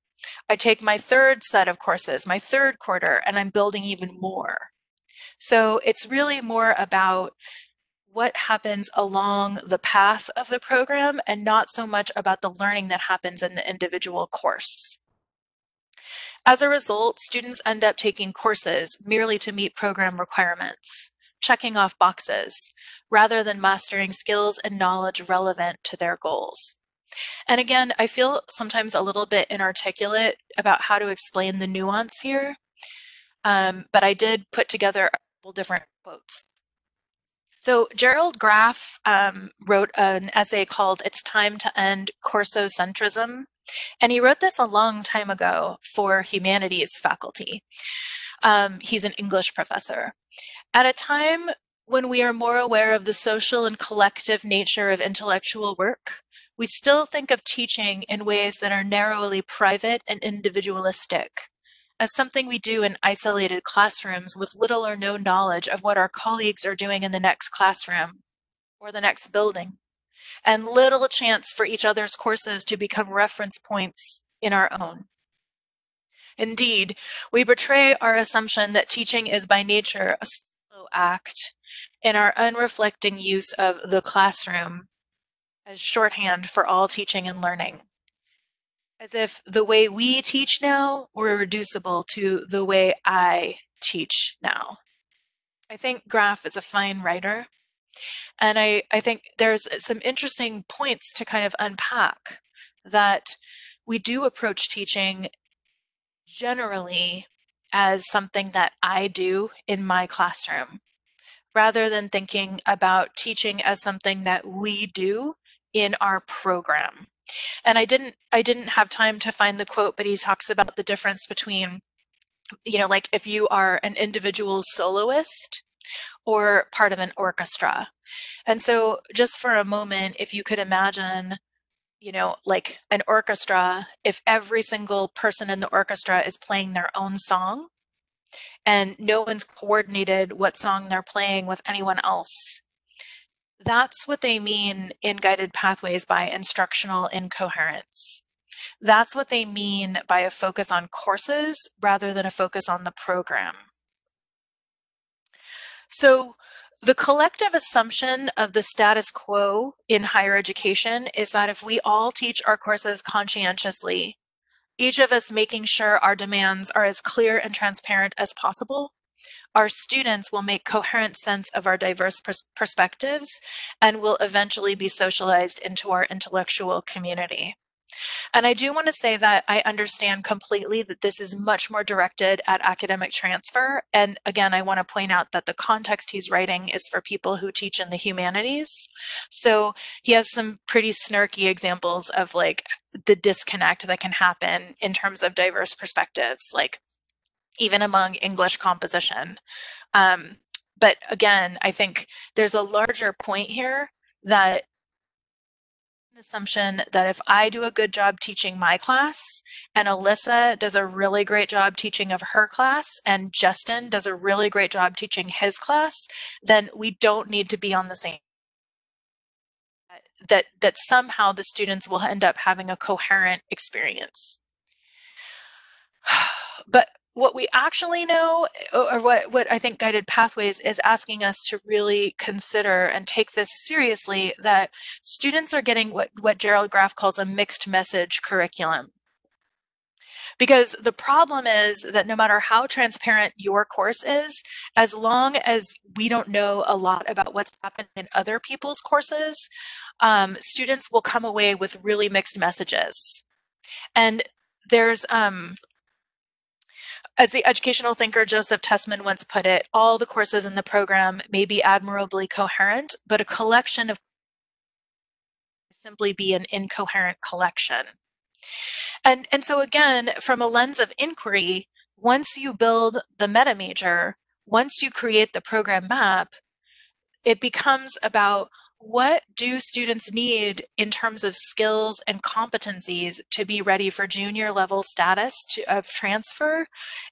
I take my third set of courses, my third quarter, and I'm building even more. So it's really more about what happens along the path of the program and not so much about the learning that happens in the individual course. As a result, students end up taking courses merely to meet program requirements checking off boxes, rather than mastering skills and knowledge relevant to their goals. And again, I feel sometimes a little bit inarticulate about how to explain the nuance here, um, but I did put together a couple different quotes. So Gerald Graff um, wrote an essay called It's Time to End Courseocentrism, and he wrote this a long time ago for humanities faculty. Um, he's an English professor. At a time when we are more aware of the social and collective nature of intellectual work, we still think of teaching in ways that are narrowly private and individualistic, as something we do in isolated classrooms with little or no knowledge of what our colleagues are doing in the next classroom or the next building, and little chance for each other's courses to become reference points in our own. Indeed, we betray our assumption that teaching is by nature a solo act in our unreflecting use of the classroom as shorthand for all teaching and learning. As if the way we teach now were reducible to the way I teach now. I think Graff is a fine writer. And I, I think there's some interesting points to kind of unpack that we do approach teaching generally as something that I do in my classroom, rather than thinking about teaching as something that we do in our program. And I didn't I didn't have time to find the quote, but he talks about the difference between, you know, like if you are an individual soloist or part of an orchestra. And so just for a moment, if you could imagine, you know, like an orchestra, if every single person in the orchestra is playing their own song and no one's coordinated what song they're playing with anyone else. That's what they mean in guided pathways by instructional incoherence. That's what they mean by a focus on courses rather than a focus on the program. So the collective assumption of the status quo in higher education is that if we all teach our courses conscientiously, each of us making sure our demands are as clear and transparent as possible, our students will make coherent sense of our diverse pers perspectives and will eventually be socialized into our intellectual community. And I do want to say that I understand completely that this is much more directed at academic transfer. And again, I want to point out that the context he's writing is for people who teach in the humanities. So he has some pretty snarky examples of like the disconnect that can happen in terms of diverse perspectives, like even among English composition. Um, but again, I think there's a larger point here that assumption that if I do a good job teaching my class and Alyssa does a really great job teaching of her class and Justin does a really great job teaching his class, then we don't need to be on the same that that somehow the students will end up having a coherent experience. But what we actually know, or what, what I think Guided Pathways is asking us to really consider and take this seriously, that students are getting what, what Gerald Graff calls a mixed message curriculum. Because the problem is that no matter how transparent your course is, as long as we don't know a lot about what's happening in other people's courses, um, students will come away with really mixed messages. And there's um, as the educational thinker Joseph Tussman once put it, all the courses in the program may be admirably coherent, but a collection of simply be an incoherent collection. And, and so again, from a lens of inquiry, once you build the meta major, once you create the program map, it becomes about what do students need in terms of skills and competencies to be ready for junior level status to, of transfer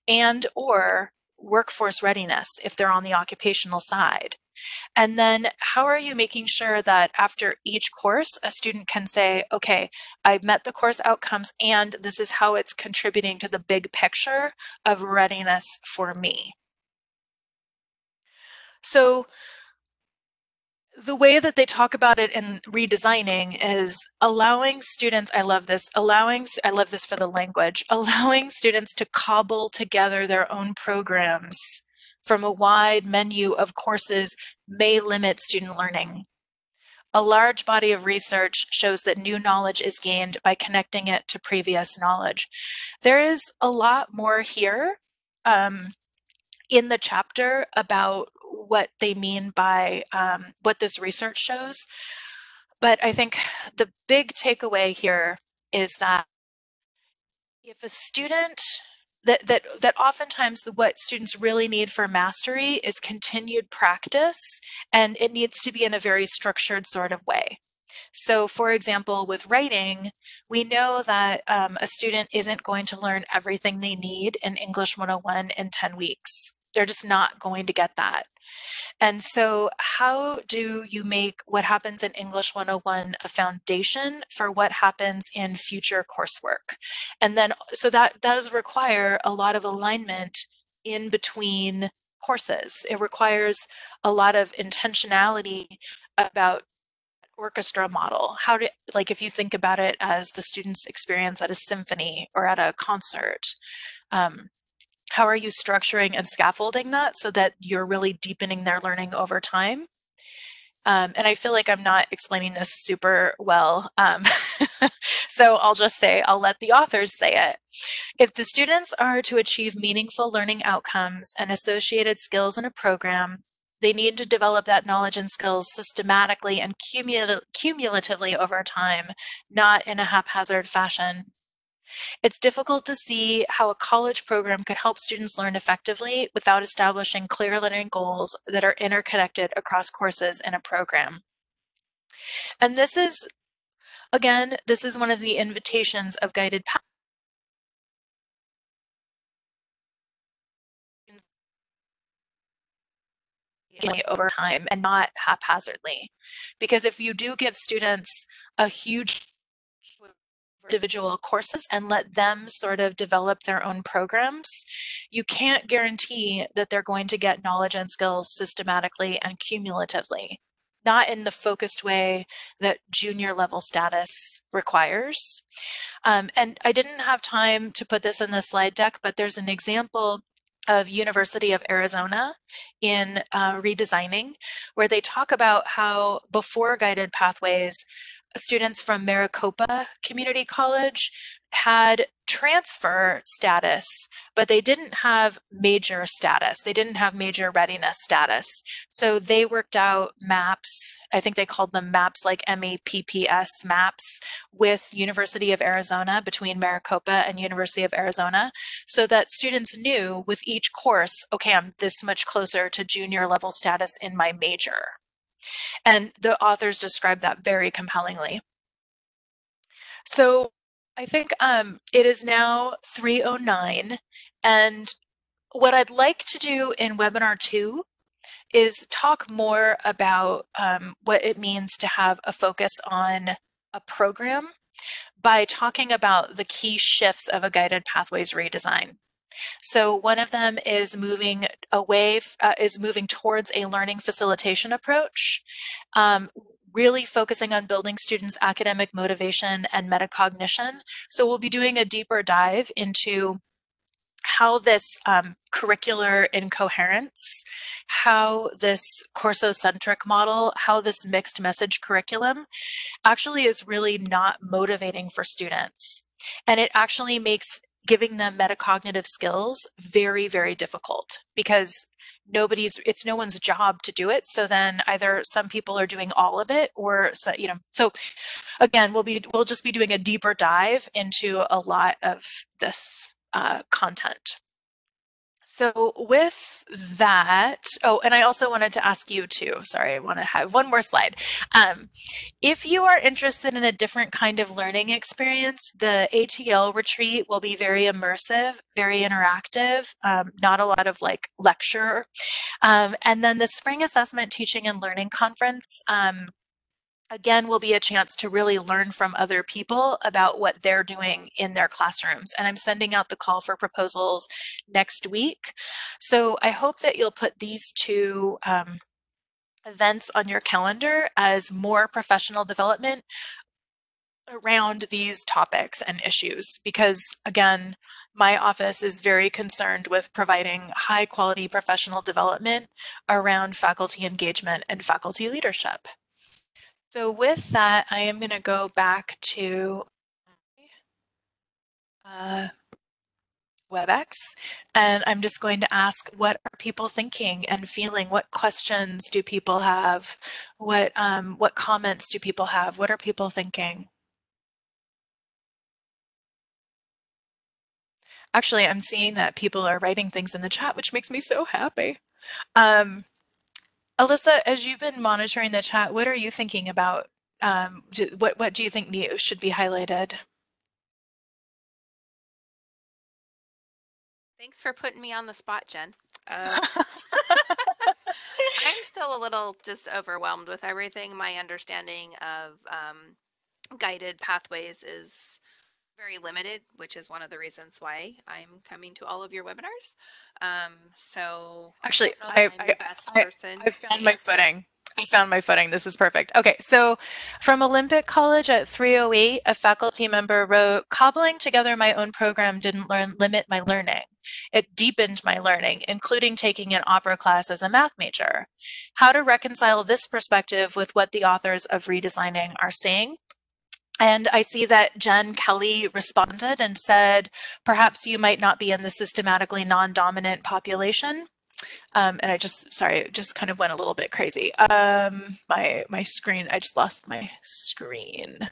and or workforce readiness if they're on the occupational side? And then how are you making sure that after each course, a student can say, okay, I met the course outcomes and this is how it's contributing to the big picture of readiness for me. So the way that they talk about it in redesigning is allowing students, I love this, allowing, I love this for the language, allowing students to cobble together their own programs from a wide menu of courses may limit student learning. A large body of research shows that new knowledge is gained by connecting it to previous knowledge. There is a lot more here um, in the chapter about what they mean by um, what this research shows. But I think the big takeaway here is that if a student that that that oftentimes what students really need for mastery is continued practice and it needs to be in a very structured sort of way. So for example with writing we know that um, a student isn't going to learn everything they need in english 101 in 10 weeks. They're just not going to get that and so, how do you make what happens in English 101 a foundation for what happens in future coursework? And then, so that does require a lot of alignment in between courses. It requires a lot of intentionality about orchestra model how do like if you think about it as the students experience at a symphony or at a concert um, how are you structuring and scaffolding that so that you're really deepening their learning over time? Um, and I feel like I'm not explaining this super well. Um, so I'll just say, I'll let the authors say it. If the students are to achieve meaningful learning outcomes and associated skills in a program, they need to develop that knowledge and skills systematically and cumul cumulatively over time, not in a haphazard fashion. It's difficult to see how a college program could help students learn effectively without establishing clear learning goals that are interconnected across courses in a program. And this is, again, this is one of the invitations of guided paths. over time and not haphazardly. Because if you do give students a huge individual courses and let them sort of develop their own programs, you can't guarantee that they're going to get knowledge and skills systematically and cumulatively, not in the focused way that junior level status requires. Um, and I didn't have time to put this in the slide deck, but there's an example of University of Arizona in uh, redesigning, where they talk about how before guided pathways, students from Maricopa Community College had transfer status, but they didn't have major status. They didn't have major readiness status. So they worked out maps, I think they called them maps like MAPPS maps with University of Arizona between Maricopa and University of Arizona so that students knew with each course, okay, I'm this much closer to junior level status in my major. And the authors describe that very compellingly. So I think um, it is now 309. And what I'd like to do in webinar two is talk more about um, what it means to have a focus on a program by talking about the key shifts of a guided pathways redesign. So one of them is moving away, uh, is moving towards a learning facilitation approach, um, really focusing on building students' academic motivation and metacognition. So we'll be doing a deeper dive into how this um, curricular incoherence, how this course-centric model, how this mixed message curriculum actually is really not motivating for students. And it actually makes giving them metacognitive skills very, very difficult because nobody's it's no one's job to do it. So then either some people are doing all of it or so, you know so again we'll be we'll just be doing a deeper dive into a lot of this uh, content so with that, oh, and I also wanted to ask you too, sorry, I want to have one more slide. Um, if you are interested in a different kind of learning experience, the ATL retreat will be very immersive, very interactive, um, not a lot of like lecture. Um, and then the Spring Assessment Teaching and Learning Conference um, again will be a chance to really learn from other people about what they're doing in their classrooms. And I'm sending out the call for proposals next week. So I hope that you'll put these two um, events on your calendar as more professional development around these topics and issues because again my office is very concerned with providing high quality professional development around faculty engagement and faculty leadership. So with that, I am going to go back to uh, WebEx, and I'm just going to ask what are people thinking and feeling? What questions do people have? What, um, what comments do people have? What are people thinking? Actually, I'm seeing that people are writing things in the chat, which makes me so happy. Um, Alyssa, as you've been monitoring the chat, what are you thinking about? Um, do, what what do you think should be highlighted? Thanks for putting me on the spot, Jen. Uh, I'm still a little just overwhelmed with everything. My understanding of um, guided pathways is very limited, which is one of the reasons why I'm coming to all of your webinars. Um, so actually, I, I, I, I, found my footing. I found my footing. This is perfect. Okay, so from Olympic College at 308, a faculty member wrote, cobbling together my own program didn't learn, limit my learning. It deepened my learning, including taking an opera class as a math major. How to reconcile this perspective with what the authors of Redesigning are saying and I see that Jen Kelly responded and said, perhaps you might not be in the systematically non-dominant population. Um, and I just, sorry, it just kind of went a little bit crazy. Um, my, my screen, I just lost my screen.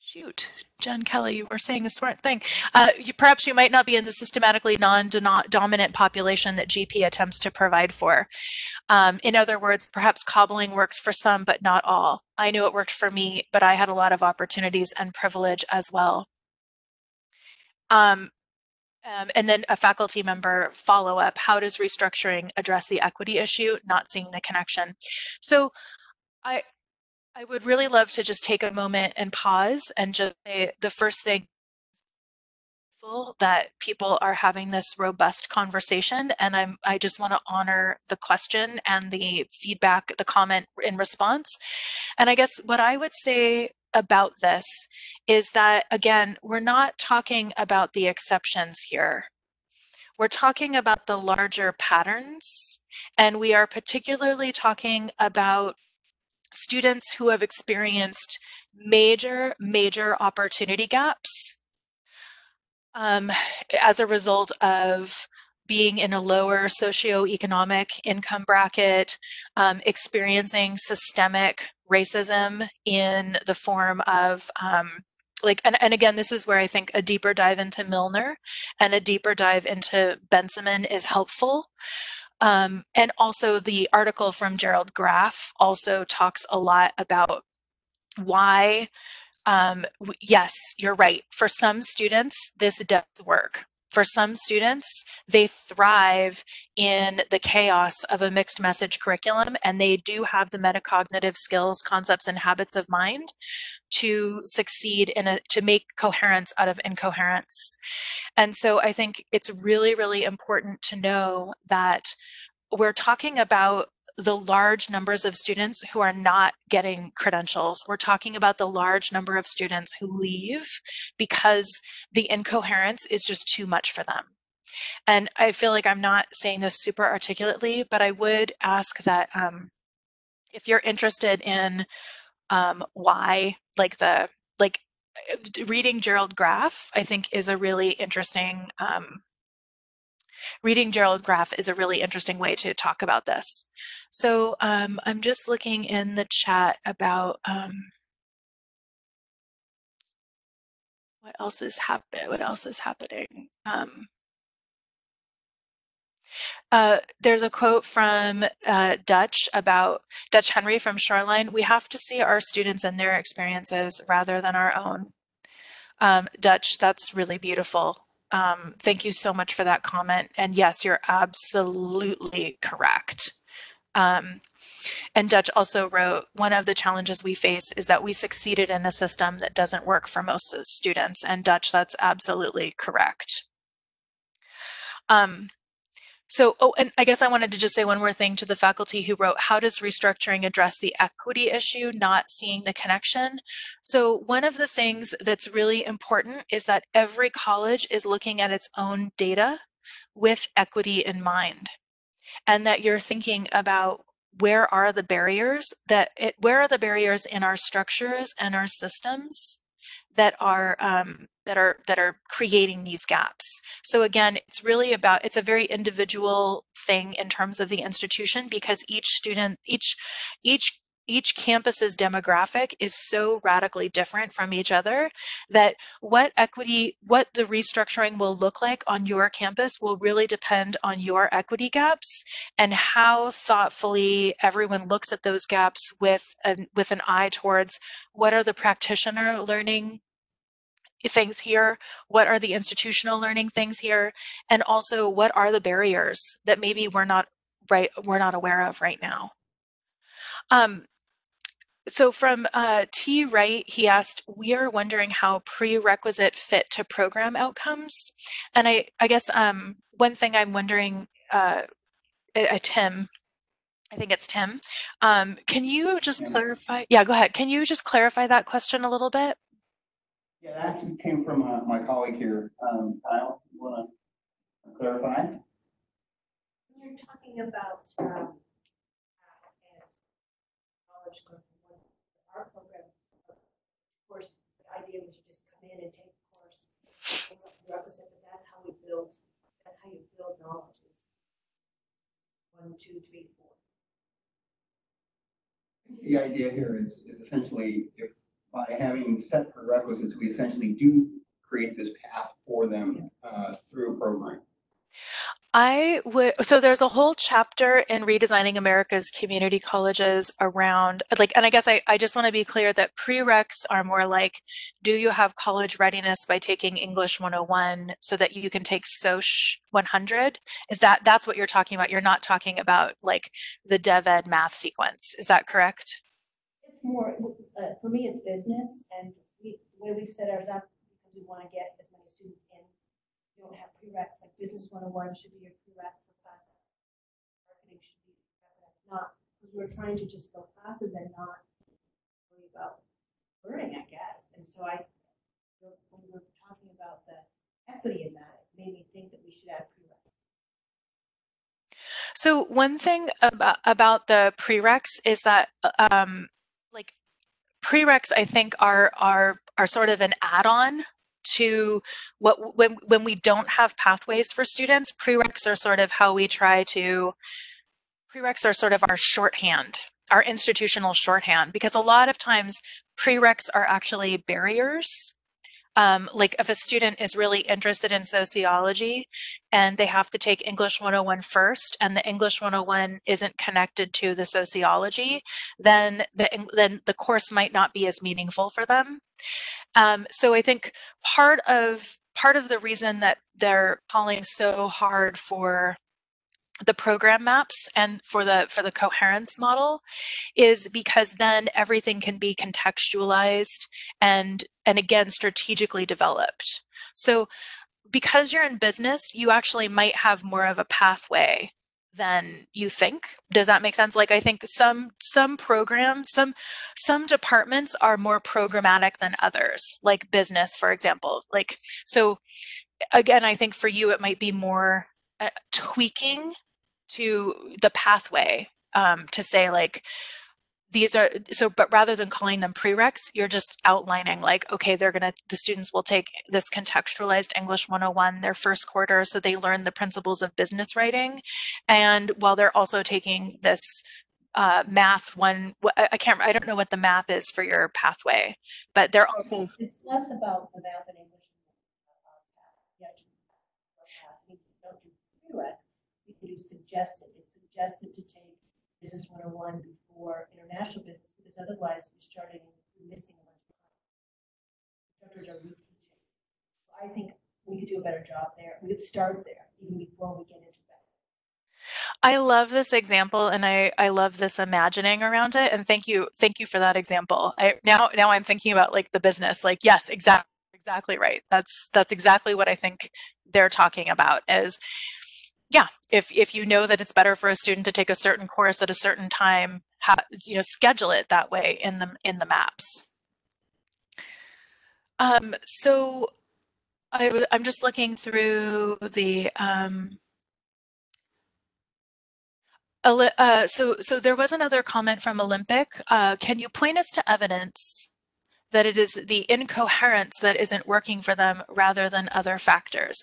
Shoot, Jen Kelly, you were saying a smart thing. Uh, you, perhaps you might not be in the systematically non-dominant population that GP attempts to provide for. Um, in other words, perhaps cobbling works for some, but not all. I knew it worked for me, but I had a lot of opportunities and privilege as well. Um, um, and then a faculty member follow up. How does restructuring address the equity issue? Not seeing the connection. So I, I would really love to just take a moment and pause and just say the first thing that people are having this robust conversation and I'm I just want to honor the question and the feedback the comment in response. And I guess what I would say about this is that again we're not talking about the exceptions here. We're talking about the larger patterns and we are particularly talking about students who have experienced major, major opportunity gaps um, as a result of being in a lower socioeconomic income bracket, um, experiencing systemic racism in the form of um, like and, and again this is where i think a deeper dive into milner and a deeper dive into benjamin is helpful um, and also the article from Gerald Graff also talks a lot about why, um, yes, you're right. For some students, this does work. For some students, they thrive in the chaos of a mixed message curriculum and they do have the metacognitive skills, concepts, and habits of mind to succeed in a to make coherence out of incoherence. And so I think it's really, really important to know that we're talking about the large numbers of students who are not getting credentials. We're talking about the large number of students who leave because the incoherence is just too much for them. And I feel like I'm not saying this super articulately, but I would ask that um, if you're interested in um, why, like the, like reading Gerald Graff, I think is a really interesting um, reading Gerald Graff is a really interesting way to talk about this. So um, I'm just looking in the chat about um, what else is happening. What else is happening? Um, uh, there's a quote from uh, Dutch about Dutch Henry from Shoreline. We have to see our students and their experiences rather than our own. Um, Dutch, that's really beautiful. Um, thank you so much for that comment. And yes, you're absolutely correct. Um, and Dutch also wrote, one of the challenges we face is that we succeeded in a system that doesn't work for most students. And Dutch, that's absolutely correct. Um, so, oh, and I guess I wanted to just say one more thing to the faculty who wrote, how does restructuring address the equity issue, not seeing the connection? So one of the things that's really important is that every college is looking at its own data with equity in mind and that you're thinking about where are the barriers that it, where are the barriers in our structures and our systems that are um, that are that are creating these gaps. So again, it's really about it's a very individual thing in terms of the institution because each student each each each campus's demographic is so radically different from each other that what equity, what the restructuring will look like on your campus will really depend on your equity gaps and how thoughtfully everyone looks at those gaps with an, with an eye towards what are the practitioner learning things here? What are the institutional learning things here? And also what are the barriers that maybe we're not right we're not aware of right now? Um, so from uh, T. Wright, he asked, we are wondering how prerequisite fit to program outcomes. And I, I guess um, one thing I'm wondering, uh, uh, Tim, I think it's Tim, um, can you just clarify? Yeah, go ahead. Can you just clarify that question a little bit? Yeah, that actually came from uh, my colleague here. Um, Kyle, you want to clarify? When you're talking about um, knowledge growth, our programs, of course, the idea was you just come in and take a course, represent, but that's how we build, that's how you build knowledge is one, two, three, four. The idea here is, is essentially if by having set prerequisites, we essentially do create this path for them uh, through a program. I would, so there's a whole chapter in Redesigning America's Community Colleges around, like, and I guess I, I just want to be clear that prereqs are more like, do you have college readiness by taking English 101 so that you can take SOC 100? Is that, that's what you're talking about? You're not talking about like the dev ed math sequence. Is that correct? More, uh, for me, it's business and we, the way we've set ours up, because we want to get as many students in. We don't have prereqs, like business one oh one should be your prereq for class. Marketing should be, that's not, because we're trying to just fill classes and not worry about learning, I guess. And so I, when we were talking about the equity in that, it made me think that we should add prereqs. So one thing about, about the prereqs is that um, prereqs, I think are are are sort of an add-on to what when when we don't have pathways for students. Prereqs are sort of how we try to. Prereqs are sort of our shorthand, our institutional shorthand, because a lot of times prereqs are actually barriers um, like if a student is really interested in sociology and they have to take English 101 first and the English 101 isn't connected to the sociology, then the, then the course might not be as meaningful for them. Um, so I think part of part of the reason that they're calling so hard for the program maps and for the for the coherence model is because then everything can be contextualized and and again strategically developed. So because you're in business you actually might have more of a pathway than you think. Does that make sense? Like i think some some programs some some departments are more programmatic than others like business for example. Like so again i think for you it might be more uh, tweaking to the pathway um, to say like these are so but rather than calling them prereqs you're just outlining like okay they're to the students will take this contextualized english 101 their first quarter so they learn the principles of business writing. And while they're also taking this uh, math one i can't i don't know what the math is for your pathway but they're also It's less about the math and English. Yeah, you don't do prereq, you suggested, it's suggested to take business one oh one before international business, because otherwise you're starting, missing a bunch of. Instructors are reteaching. So I think we could do a better job there, we could start there, even before we get into that. I love this example and I, I love this imagining around it. And thank you, thank you for that example. I now now I'm thinking about like the business, like yes, exactly exactly right. That's that's exactly what I think they're talking about is yeah, if if you know that it's better for a student to take a certain course at a certain time, you know, schedule it that way in the in the maps. Um, so I, I'm just looking through the um, uh, so, so there was another comment from Olympic. Uh, can you point us to evidence that it is the incoherence that isn't working for them rather than other factors?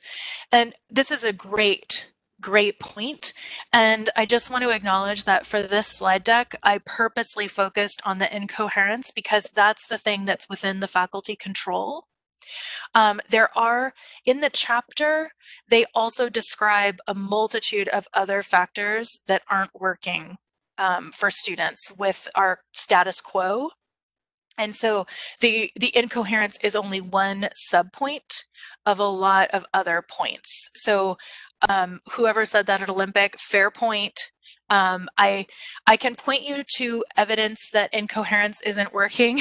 And this is a great, great point. And I just want to acknowledge that for this slide deck, I purposely focused on the incoherence because that's the thing that's within the faculty control. Um, there are, in the chapter, they also describe a multitude of other factors that aren't working um, for students with our status quo. And so the, the incoherence is only one subpoint of a lot of other points. So um, whoever said that at Olympic, fair point. Um, I I can point you to evidence that incoherence isn't working,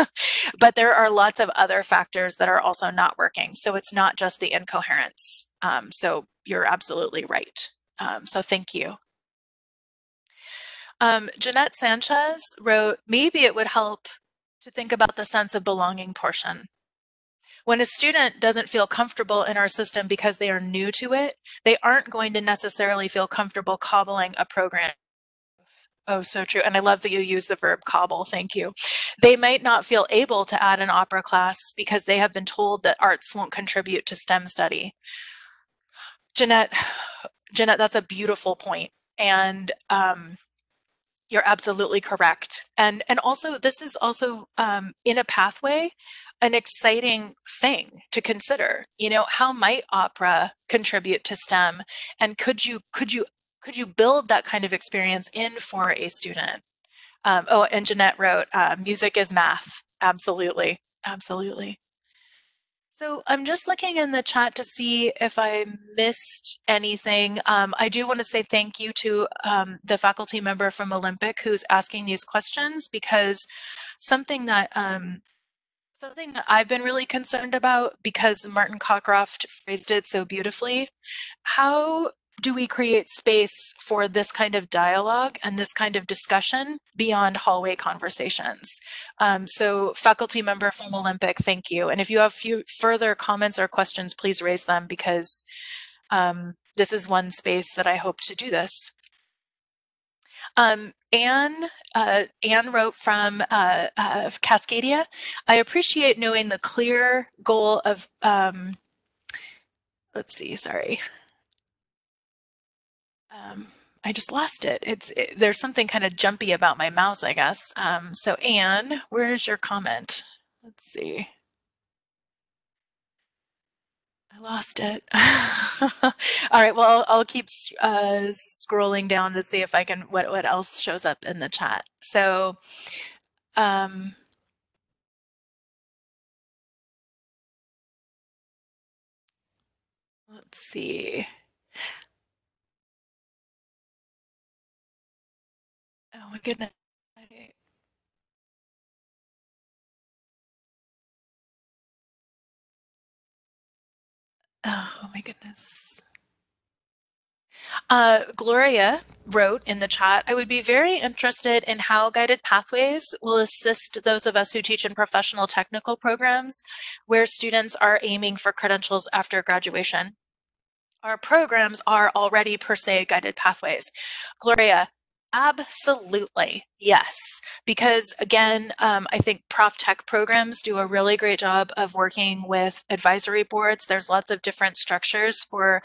but there are lots of other factors that are also not working. So it's not just the incoherence. Um, so you're absolutely right. Um, so thank you. Um, Jeanette Sanchez wrote, maybe it would help to think about the sense of belonging portion. When a student doesn't feel comfortable in our system because they are new to it, they aren't going to necessarily feel comfortable cobbling a program. Oh, so true. And I love that you use the verb cobble. Thank you. They might not feel able to add an opera class because they have been told that arts won't contribute to STEM study. Jeanette, Jeanette, that's a beautiful point. And um, you're absolutely correct. And and also this is also um, in a pathway an exciting thing to consider. You know, how might opera contribute to STEM and could you could you could you build that kind of experience in for a student? Um, oh, and Jeanette wrote, uh, music is math. Absolutely. Absolutely. So I'm just looking in the chat to see if I missed anything. Um, I do want to say thank you to um, the faculty member from Olympic who's asking these questions because something that um, something that I've been really concerned about because Martin Cockcroft phrased it so beautifully. How do we create space for this kind of dialogue and this kind of discussion beyond hallway conversations? Um, so faculty member from Olympic, thank you. And if you have few further comments or questions, please raise them because um, this is one space that I hope to do this. Um, Anne, uh, Anne wrote from uh, uh, Cascadia. I appreciate knowing the clear goal of, um, let's see, sorry. Um, I just lost it. It's it, there's something kind of jumpy about my mouse, I guess. Um, so Anne, where's your comment? Let's see. I lost it. All right. Well, I'll, I'll keep uh, scrolling down to see if I can what what else shows up in the chat. So, um, let's see. My goodness. Oh my goodness. Uh, Gloria wrote in the chat, I would be very interested in how guided pathways will assist those of us who teach in professional technical programs where students are aiming for credentials after graduation. Our programs are already per se guided pathways. Gloria, Absolutely, yes. Because again, um, I think prof tech programs do a really great job of working with advisory boards. There's lots of different structures for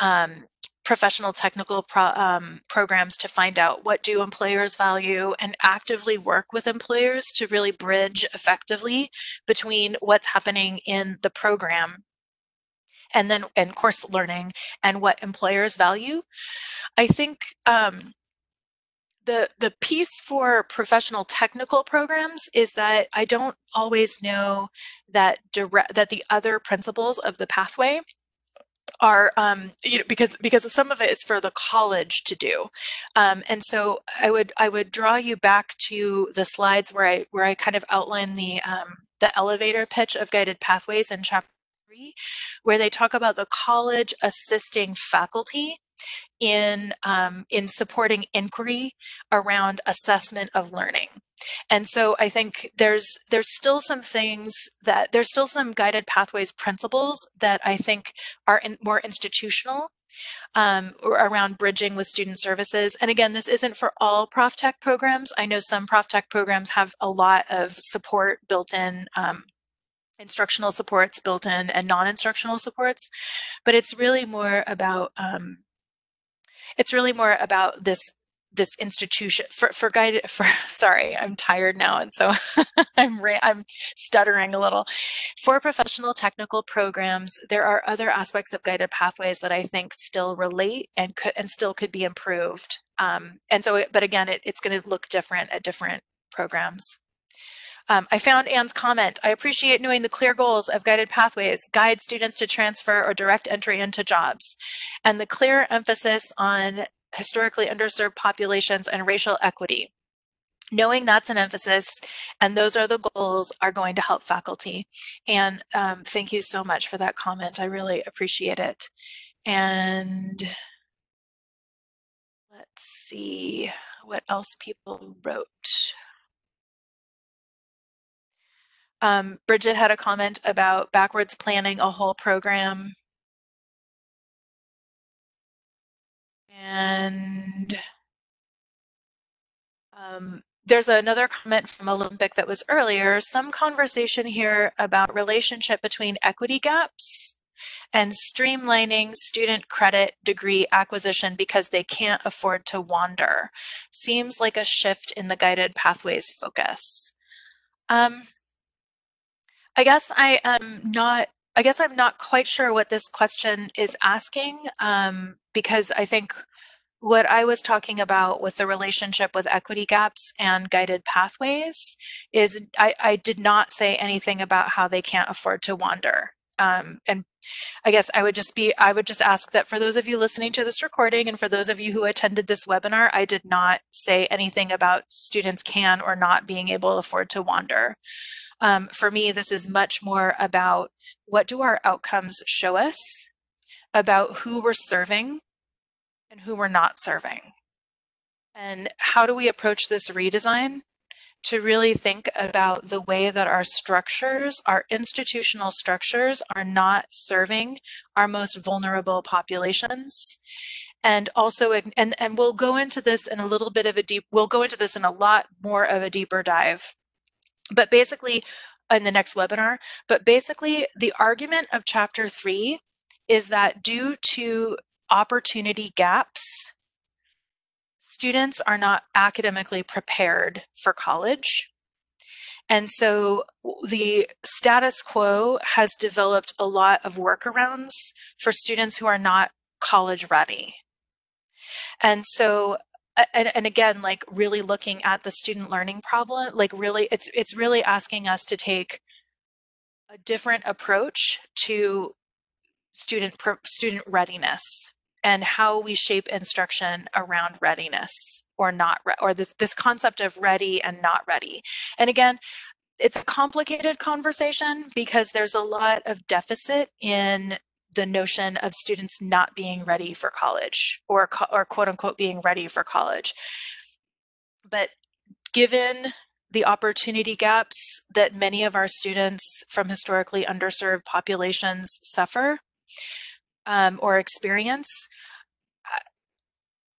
um, professional technical pro um, programs to find out what do employers value and actively work with employers to really bridge effectively between what's happening in the program and then and course learning and what employers value. I think um, the the piece for professional technical programs is that I don't always know that direct that the other principles of the pathway are um, you know because because some of it is for the college to do. Um, and so I would I would draw you back to the slides where I where I kind of outline the um, the elevator pitch of guided pathways in chapter three where they talk about the college assisting faculty in um, in supporting inquiry around assessment of learning. And so I think there's there's still some things that there's still some guided pathways principles that I think are in, more institutional um, around bridging with student services. And again, this isn't for all Prof Tech programs. I know some Prof Tech programs have a lot of support built in um, instructional supports built in and non-instructional supports, but it's really more about um, it's really more about this this institution for for guided for sorry i'm tired now and so i'm i'm stuttering a little. For professional technical programs there are other aspects of guided pathways that i think still relate and could and still could be improved. Um, and so but again it, it's going to look different at different programs um, I found Anne's comment. I appreciate knowing the clear goals of guided pathways, guide students to transfer or direct entry into jobs, and the clear emphasis on historically underserved populations and racial equity. Knowing that's an emphasis and those are the goals are going to help faculty. And um, thank you so much for that comment. I really appreciate it. And let's see what else people wrote. Um, Bridget had a comment about backwards planning a whole program. And um, there's another comment from Olympic that was earlier, some conversation here about relationship between equity gaps and streamlining student credit degree acquisition because they can't afford to wander seems like a shift in the guided pathways focus. Um, I guess I am not I guess I'm not quite sure what this question is asking um, because I think what I was talking about with the relationship with equity gaps and guided pathways is I, I did not say anything about how they can't afford to wander. Um, and I guess I would just be, I would just ask that for those of you listening to this recording and for those of you who attended this webinar, I did not say anything about students can or not being able to afford to wander. Um, for me, this is much more about what do our outcomes show us about who we're serving and who we're not serving. And how do we approach this redesign? To really think about the way that our structures, our institutional structures, are not serving our most vulnerable populations. And also, and, and we'll go into this in a little bit of a deep, we'll go into this in a lot more of a deeper dive. But basically, in the next webinar, but basically, the argument of chapter three is that due to opportunity gaps, students are not academically prepared for college. And so the status quo has developed a lot of workarounds for students who are not college ready. And so and, and again like really looking at the student learning problem like really it's it's really asking us to take a different approach to student student readiness and how we shape instruction around readiness or not or this this concept of ready and not ready. And again it's a complicated conversation because there's a lot of deficit in the notion of students not being ready for college or or quote unquote being ready for college. But given the opportunity gaps that many of our students from historically underserved populations suffer um, or experience, uh,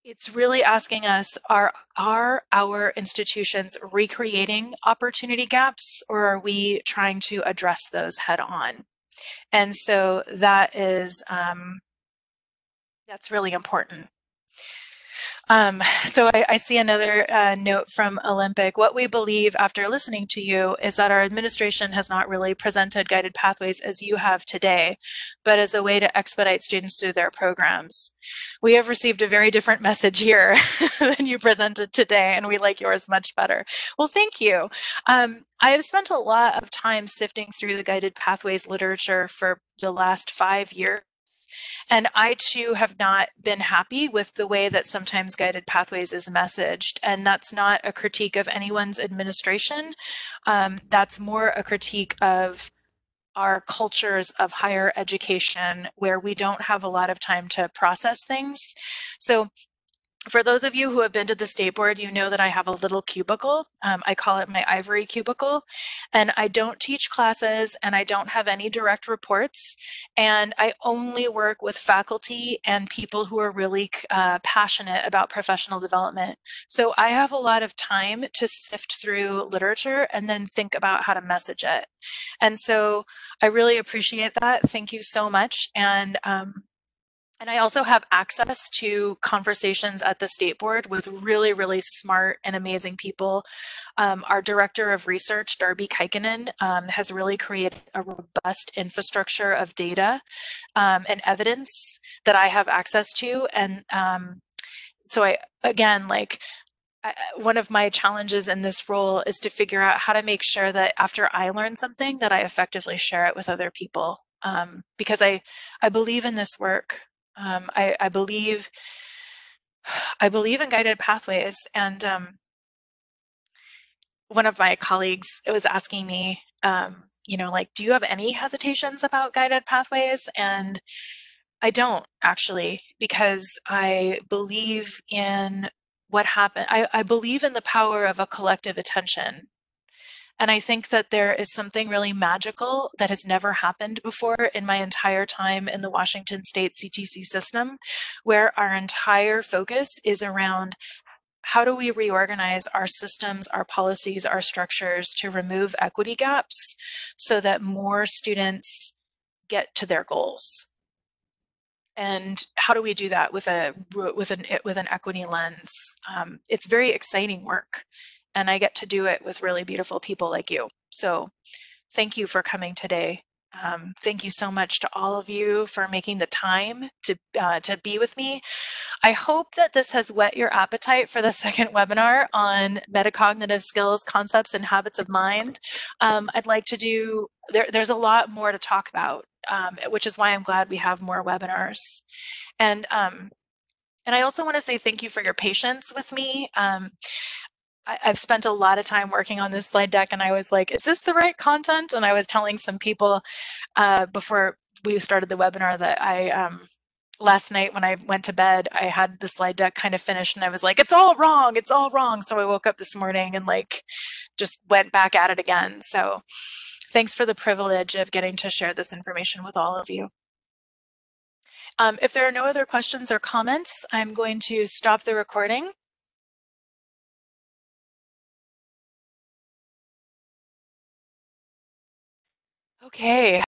it's really asking us are are our institutions recreating opportunity gaps or are we trying to address those head on and so that is um, that's really important um, so I, I, see another uh, note from Olympic. What we believe after listening to you is that our administration has not really presented guided pathways as you have today, but as a way to expedite students through their programs. We have received a very different message here than you presented today, and we like yours much better. Well, thank you. Um, I have spent a lot of time sifting through the guided pathways literature for the last five years and I too have not been happy with the way that sometimes guided pathways is messaged. And that's not a critique of anyone's administration. Um, that's more a critique of our cultures of higher education where we don't have a lot of time to process things. So for those of you who have been to the state board, you know that I have a little cubicle. Um, I call it my ivory cubicle. And I don't teach classes and I don't have any direct reports. And I only work with faculty and people who are really uh, passionate about professional development. So I have a lot of time to sift through literature and then think about how to message it. And so I really appreciate that. Thank you so much. And um, and I also have access to conversations at the state board with really, really smart and amazing people. Um, our director of research, Darby Kaikkonen, um, has really created a robust infrastructure of data um, and evidence that I have access to. And um, so I, again, like, one of my challenges in this role is to figure out how to make sure that after I learn something that I effectively share it with other people um, because I I believe in this work um, I, I, believe I believe in guided pathways, and um, one of my colleagues was asking me, um, you know, like, do you have any hesitations about guided pathways? And I don't actually, because I believe in what happened. I, I believe in the power of a collective attention and I think that there is something really magical that has never happened before in my entire time in the Washington State CTC system, where our entire focus is around how do we reorganize our systems, our policies, our structures to remove equity gaps so that more students get to their goals. And how do we do that with a with an with an equity lens? Um, it's very exciting work, and I get to do it with really beautiful people like you. So, thank you for coming today. Um, thank you so much to all of you for making the time to uh, to be with me. I hope that this has whet your appetite for the second webinar on metacognitive skills, concepts, and habits of mind. Um, I'd like to do, there, there's a lot more to talk about, um, which is why I'm glad we have more webinars. And um, and I also want to say thank you for your patience with me. Um, I, have spent a lot of time working on this slide deck and I was like, is this the right content? And I was telling some people uh, before we started the webinar that I, um, last night when I went to bed, I had the slide deck kind of finished and I was like, it's all wrong, it's all wrong. So I woke up this morning and like just went back at it again. So thanks for the privilege of getting to share this information with all of you. Um, if there are no other questions or comments, I'm going to stop the recording. Okay.